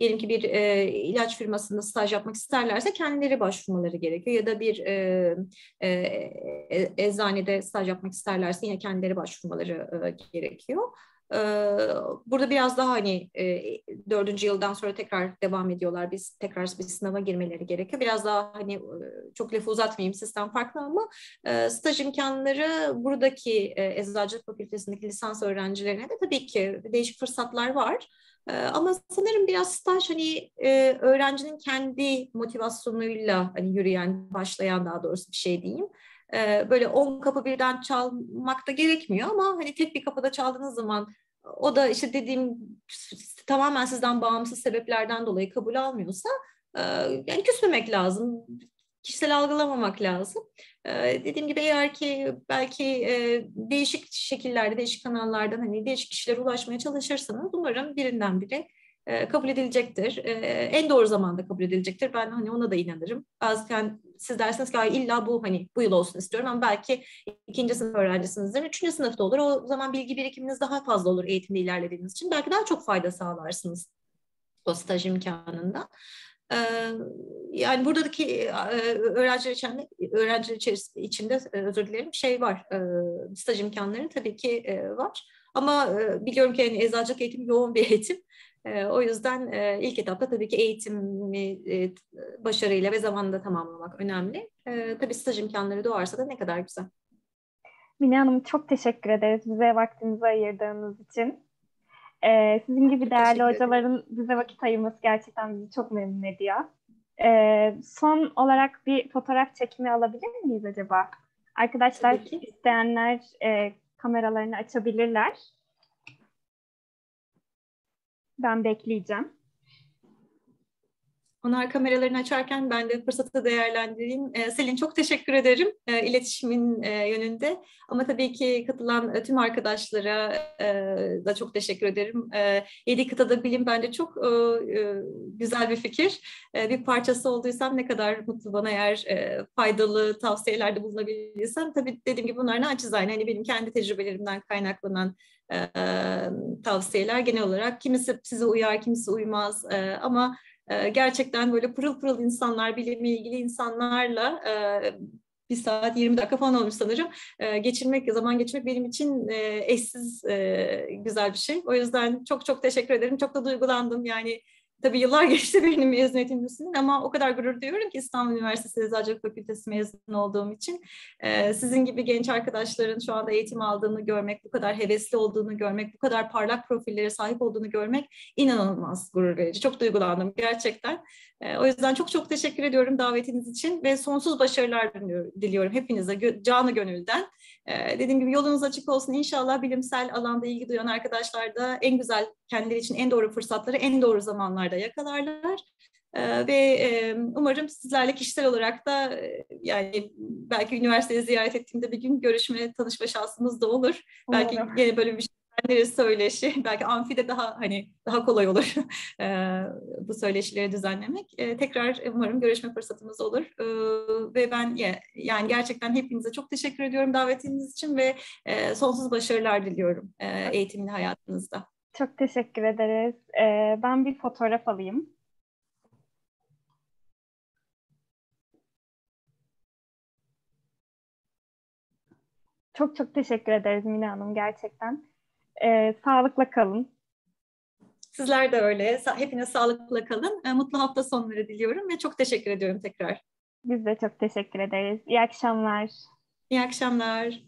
S1: diyelim ki bir e, ilaç firmasında staj yapmak isterlerse kendileri başvurmaları gerekiyor. Ya da bir e, e, e eczanede staj yapmak isterlerse yine kendileri başvurmaları e, gerekiyor. Burada biraz daha hani dördüncü yıldan sonra tekrar devam ediyorlar. Biz tekrar bir sınava girmeleri gerekiyor. Biraz daha hani çok lafı uzatmayayım sistem farklı ama staj imkanları buradaki Eczacılık Fakültesindeki lisans öğrencilerine de tabii ki değişik fırsatlar var. Ama sanırım biraz staj hani öğrencinin kendi motivasyonuyla hani yürüyen, başlayan daha doğrusu bir şey diyeyim. Böyle on kapı birden çalmak da gerekmiyor ama hani tek bir kapıda çaldığınız zaman o da işte dediğim tamamen sizden bağımsız sebeplerden dolayı kabul almıyorsa yani küsmemek lazım kişisel algılamamak lazım. Ee, dediğim gibi eğer ki belki e, değişik şekillerde, değişik kanallardan hani değişik kişilere ulaşmaya çalışırsanız umarım birinden biri e, kabul edilecektir. E, en doğru zamanda kabul edilecektir. Ben hani ona da inanırım. Bazen siz dersiniz ki illa bu hani bu yıl olsun istiyorum ama belki ikinci sınıf öğrencisinizdir. Üçüncü sınıfta olur. O zaman bilgi birikiminiz daha fazla olur eğitimde ilerlediğiniz için. Belki daha çok fayda sağlarsınız o staj imkanında. Yani buradaki öğrenciler içinde, öğrenciler içinde özür dilerim şey var, staj imkanları tabii ki var. Ama biliyorum ki yani eczacılık eğitim yoğun bir eğitim. O yüzden ilk etapta tabii ki eğitimi başarıyla ve zamanında tamamlamak önemli. Tabii staj imkanları doğarsa da ne kadar güzel.
S2: Mine Hanım çok teşekkür ederiz bize vaktinizi ayırdığınız için. Ee, sizin gibi değerli hocaların bize vakit ayırması gerçekten bizi çok memnun ediyor. Ee, son olarak bir fotoğraf çekimi alabilir miyiz acaba? Arkadaşlar isteyenler e, kameralarını açabilirler. Ben bekleyeceğim.
S1: Onlar kameralarını açarken ben de fırsatı değerlendireyim. E, Selin çok teşekkür ederim e, iletişimin e, yönünde. Ama tabii ki katılan e, tüm arkadaşlara da çok teşekkür ederim. E, Yedi kıtada bilim bence çok güzel bir fikir. Bir parçası olduysam ne kadar mutlu bana eğer faydalı tavsiyelerde bulunabilirsem. Tabii dediğim gibi bunlar naçizane. Hani benim kendi tecrübelerimden kaynaklanan e, tavsiyeler genel olarak. Kimisi size uyar, kimisi uymaz. E, ama gerçekten böyle pırıl pırıl insanlar, bilimle ilgili insanlarla bir saat 20 dakika falan olmuş sanırım. geçirmek, zaman geçirmek benim için eşsiz güzel bir şey. O yüzden çok çok teşekkür ederim. Çok da duygulandım. Yani Tabii yıllar geçti benim mezuniyetim üstünden ama o kadar gurur duyuyorum ki İstanbul Üniversitesi Eczacılık Fakültesi mezunu olduğum için. Ee, sizin gibi genç arkadaşların şu anda eğitim aldığını görmek, bu kadar hevesli olduğunu görmek, bu kadar parlak profillere sahip olduğunu görmek inanılmaz gurur verici. Çok duygulandım gerçekten. Ee, o yüzden çok çok teşekkür ediyorum davetiniz için ve sonsuz başarılar diliyorum hepinize canı gönülden. Ee, dediğim gibi yolunuz açık olsun. İnşallah bilimsel alanda ilgi duyan arkadaşlar da en güzel kendileri için en doğru fırsatları en doğru zamanlarda yakalarlar. Ee, ve e, umarım sizlerle kişisel olarak da e, yani belki üniversiteye ziyaret ettiğimde bir gün görüşme, tanışma şansımız da olur. Umarım. Belki yine böyle bir şey düzenleriz söyleşi. Belki amfide daha hani daha kolay olur e, bu söyleşileri düzenlemek. E, tekrar umarım görüşme fırsatımız olur. E, ve ben ya, yani gerçekten hepinize çok teşekkür ediyorum davetiniz için ve e, sonsuz başarılar diliyorum e, eğitimli hayatınızda.
S2: Çok teşekkür ederiz. E, ben bir fotoğraf alayım. Çok çok teşekkür ederiz Mine Hanım gerçekten. Ee, sağlıkla kalın.
S1: Sizler de öyle. Hepiniz sağlıkla kalın. Ee, mutlu hafta sonları diliyorum ve çok teşekkür ediyorum tekrar.
S2: Biz de çok teşekkür ederiz. İyi akşamlar.
S1: İyi akşamlar.